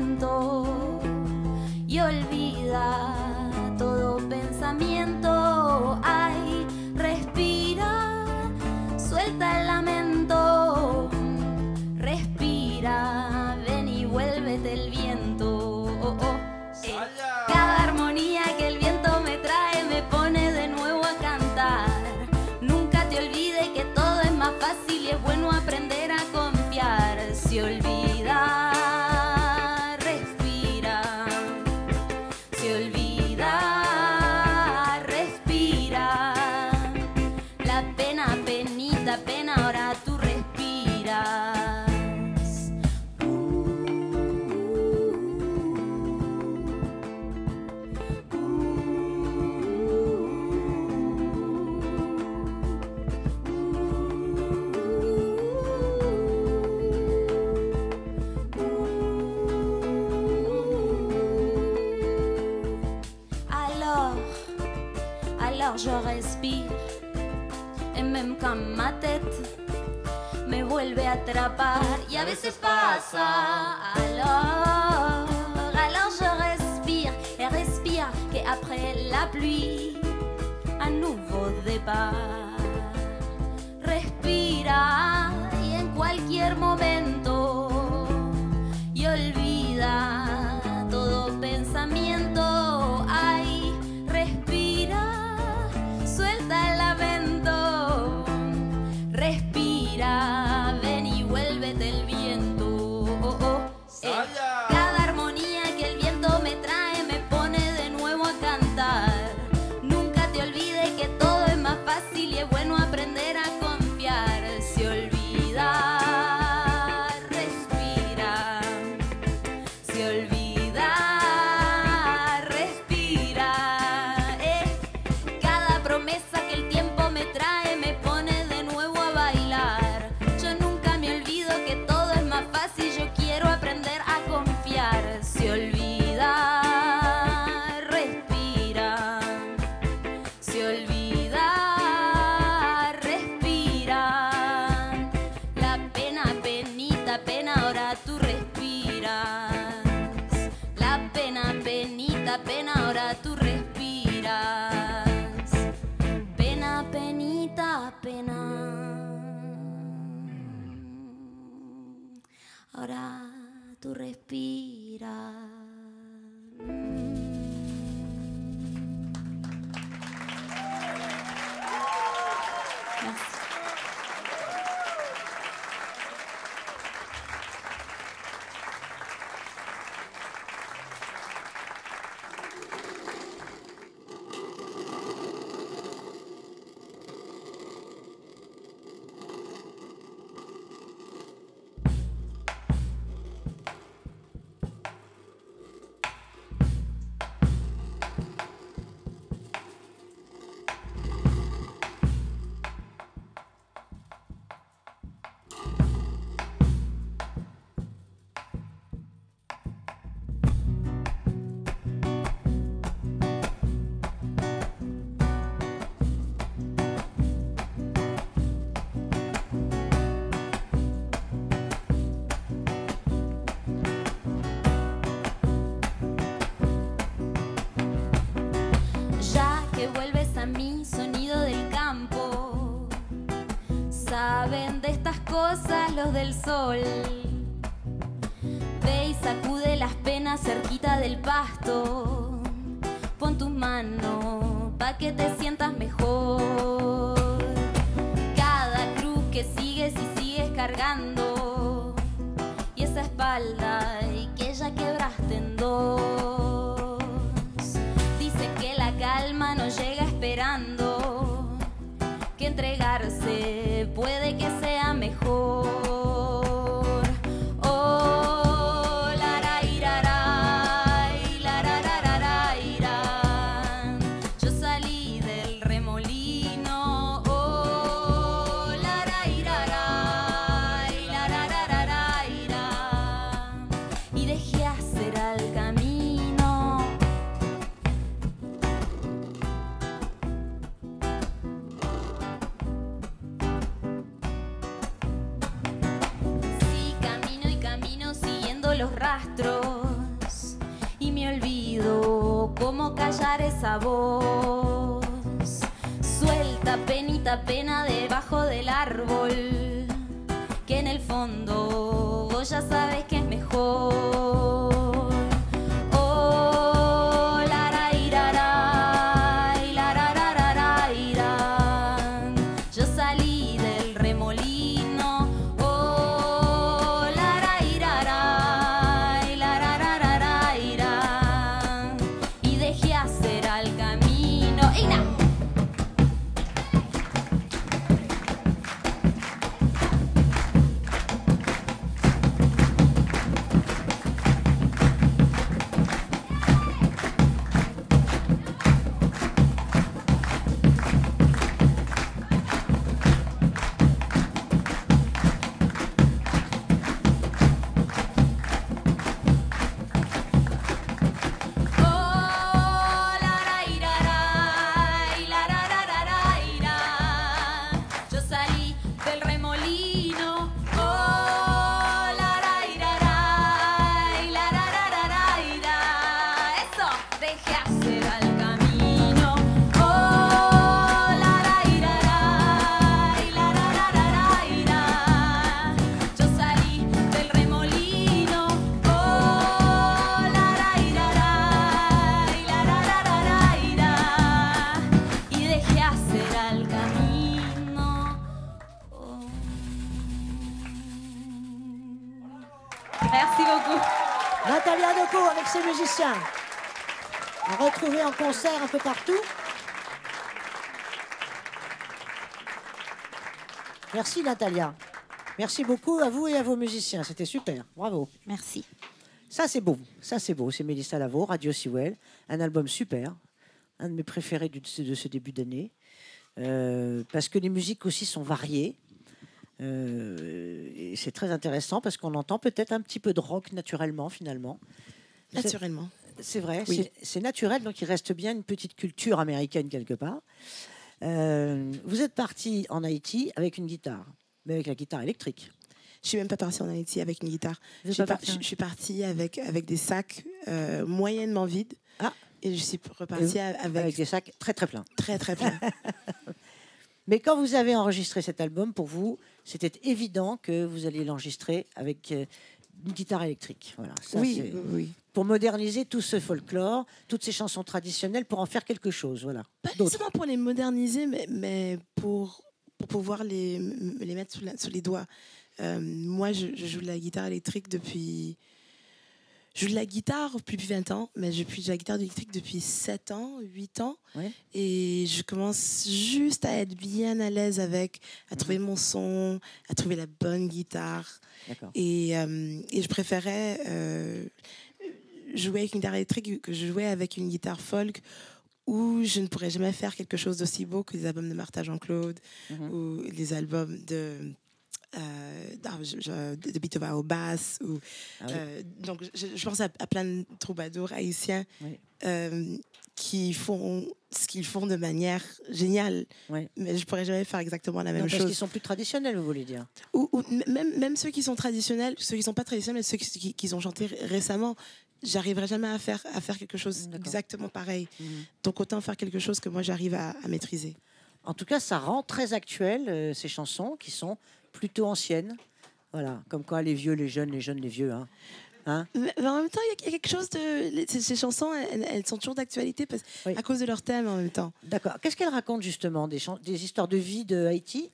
mira. Ve y sacude las penas cerquita del pasto. Pon tu mano pa' que te pena de retrouver en concert un peu partout. Merci Natalia. Merci beaucoup à vous et à vos musiciens. C'était super. Bravo. Merci. Ça, c'est beau. Ça, c'est beau. C'est Mélissa Lavo, Radio Sewell. Un album super. Un de mes préférés de ce début d'année. Euh, parce que les musiques aussi sont variées. Euh, et c'est très intéressant parce qu'on entend peut-être un petit peu de rock naturellement, finalement. Naturellement. C'est vrai, Oui. c'est- naturel, donc il reste bien une petite culture américaine quelque part. Euh, vous êtes parti en Haïti avec une guitare, mais avec la guitare électrique. Je suis même pas partie en Haïti avec une guitare. Je suis, par- je- suis partie avec, avec des sacs euh, moyennement vides. Ah. Et je suis repartie avec, avec des sacs très très pleins. très très plein. Mais quand vous avez enregistré cet album, pour vous, c'était évident que vous alliez l'enregistrer avec euh, une guitare électrique. Voilà, ça, oui, oui. Pour moderniser tout ce folklore, toutes ces chansons traditionnelles, pour en faire quelque chose. Voilà. Pas nécessairement pour les moderniser, mais, mais pour, pour pouvoir les, les mettre sous, la- sous les doigts. Euh, moi, je, je joue de la guitare électrique depuis. Je joue de la guitare depuis 20 ans, mais je joue de la guitare électrique depuis 7 ans, 8 ans. Ouais. Et je commence juste à être bien à l'aise avec, à trouver mon son, à trouver la bonne guitare. Et, euh, et je préférais euh, jouer avec une guitare électrique que je jouais avec une guitare folk où je ne pourrais jamais faire quelque chose d'aussi beau que les albums de Martha Jean-Claude Mhm. ou les albums de. De Bitova au basse. Ou, Ah oui. euh, donc, je, je pense à, à plein de troubadours haïtiens Oui. euh, qui font ce qu'ils font de manière géniale. Mais je pourrais jamais faire exactement la même Non, parce chose qu'ils sont plus traditionnels, vous voulez dire. ou, même, même ceux qui sont traditionnels, ceux qui sont pas traditionnels, ceux qui, qui- qui ont chanté ré- récemment, j'arriverai jamais à faire, à faire quelque chose exactement pareil. Mhm. Donc autant faire quelque chose que moi j'arrive à, à maîtriser. En tout cas, ça rend très actuel euh, ces chansons qui sont plutôt anciennes. Voilà, comme quoi les vieux, les jeunes, les jeunes, les vieux. Hein. Hein Mais, en même temps, il y a- quelque chose de. Ces, ces chansons, elles, elles sont toujours d'actualité parce, Oui. à cause de leur thème en même temps. D'accord. Qu'est-ce qu'elle raconte justement? Des, chan- des histoires de vie de Haïti?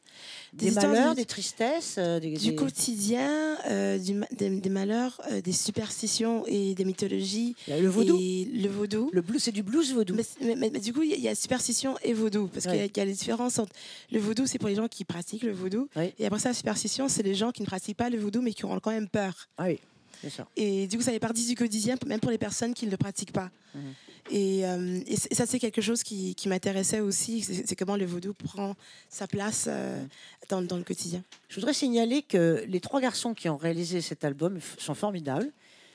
Des, malheurs, de- des tristesses euh, des, Du quotidien, euh, du des, malheurs, euh, des superstitions et des mythologies. Le vaudou Et le vaudou. Le blues, c'est du blues vaudou. Mais, mais- mais- mais du coup, il y a- il y, a superstition et vaudou. Parce qu'il y a- y, les différences entre. Le vaudou, c'est pour les gens qui pratiquent le vaudou. Et après ça, la superstition, c'est les gens qui ne pratiquent pas le vaudou, mais qui ont quand même peur. Ah oui, ça. Et du coup, ça fait partie du quotidien, même pour les personnes qui ne le pratiquent pas. Mhm. Et, euh, et ça, c'est quelque chose qui, qui m'intéressait aussi. C'est comment le vaudou prend sa place euh, Mhm. dans, dans le quotidien. Je voudrais signaler que les trois garçons qui ont réalisé cet album sont formidables.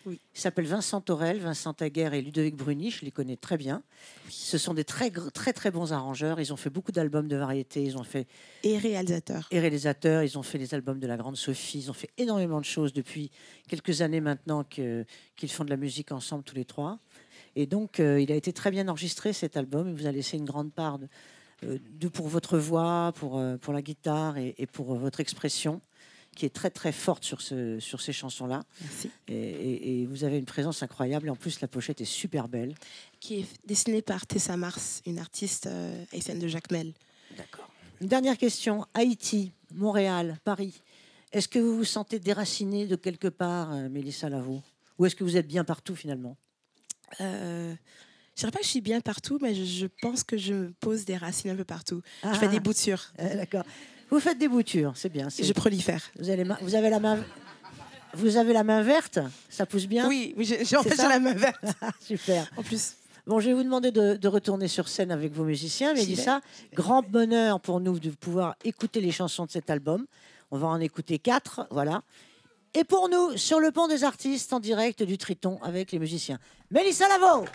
Oui. Ils s'appellent Vincent Torel, Vincent Taguer et Ludovic Bruni. Je les connais très bien. Ce sont des très, très, très bons arrangeurs. Ils ont fait beaucoup d'albums de variété. Ils ont fait Et réalisateur. et réalisateurs. Ils ont fait les albums de la Grande Sophie. Ils ont fait énormément de choses depuis quelques années maintenant qu'ils font de la musique ensemble tous les trois. Et donc, euh, il a été très bien enregistré cet album. Il vous a laissé une grande part de, euh, de- pour votre voix, pour, euh, pour la guitare et, et pour votre expression, qui est très très forte sur, ce, sur ces chansons-là. Merci. Et, et- et vous avez une présence incroyable. En plus, la pochette est super belle. Qui est dessinée par Tessa Mars, une artiste euh, haïtienne de Jacmel. D'accord. Une dernière question. Haïti, Montréal, Paris. Est-ce que vous vous sentez déraciné de quelque part, euh, Mélissa Lavo Ou est-ce que vous êtes bien partout finalement? Euh, je dirais pas que je suis bien partout, mais je, je pense que je me pose des racines un peu partout. Ah, je fais des boutures. euh, D'accord. Vous faites des boutures, c'est bien. Je prolifère. Vous, avez, ma- vous avez la main. Vous avez la main verte, ça pousse bien. Oui, oui j'ai en fait, ça la main verte. Ah, super. En plus, Bon, je vais vous demander de, de retourner sur scène avec vos musiciens. J'y Mélissa, grand bonheur pour nous de pouvoir écouter les chansons de cet album. On va en écouter quatre, voilà. Et pour nous, sur le pont des artistes, en direct du Triton avec les musiciens. Mélissa Lavo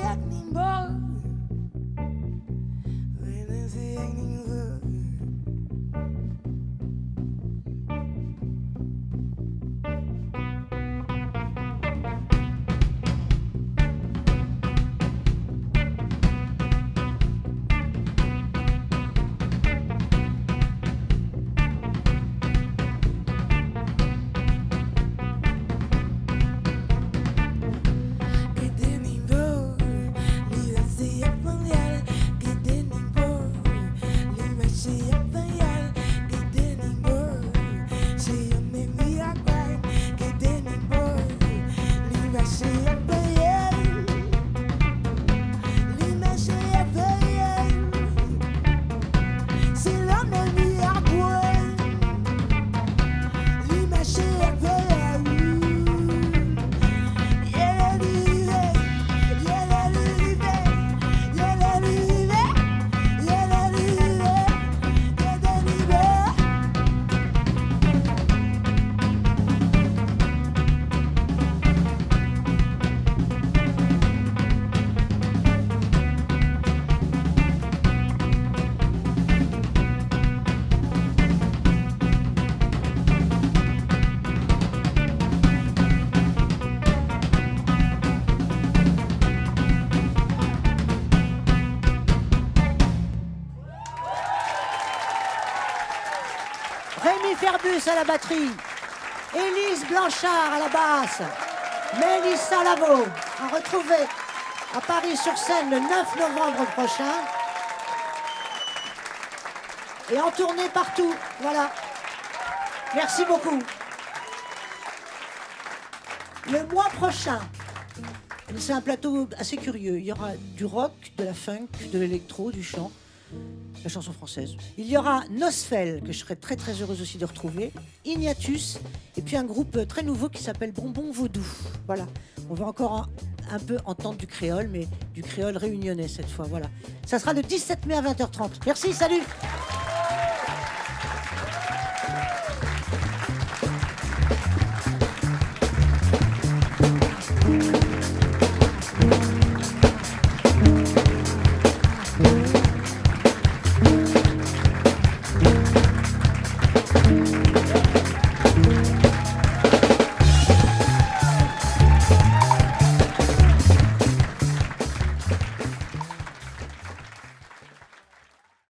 anymore. When is the ending? Élise Blanchard à la basse, Mélissa Lavo à retrouver à Paris sur scène le 9 novembre prochain. Et en tournée partout. Voilà. Merci beaucoup. Le mois prochain, c'est un plateau assez curieux. Il y aura du rock, de la funk, de l'électro, du chant, la chanson française. Il y aura Nosfell, que je serais très très heureuse aussi de retrouver, Ignatus, et puis un groupe très nouveau qui s'appelle Bonbon Vaudou. Voilà. On va encore un, un peu entendre du créole, mais du créole réunionnais cette fois. Voilà. Ça sera le 17 mai à 20h30. Merci, salut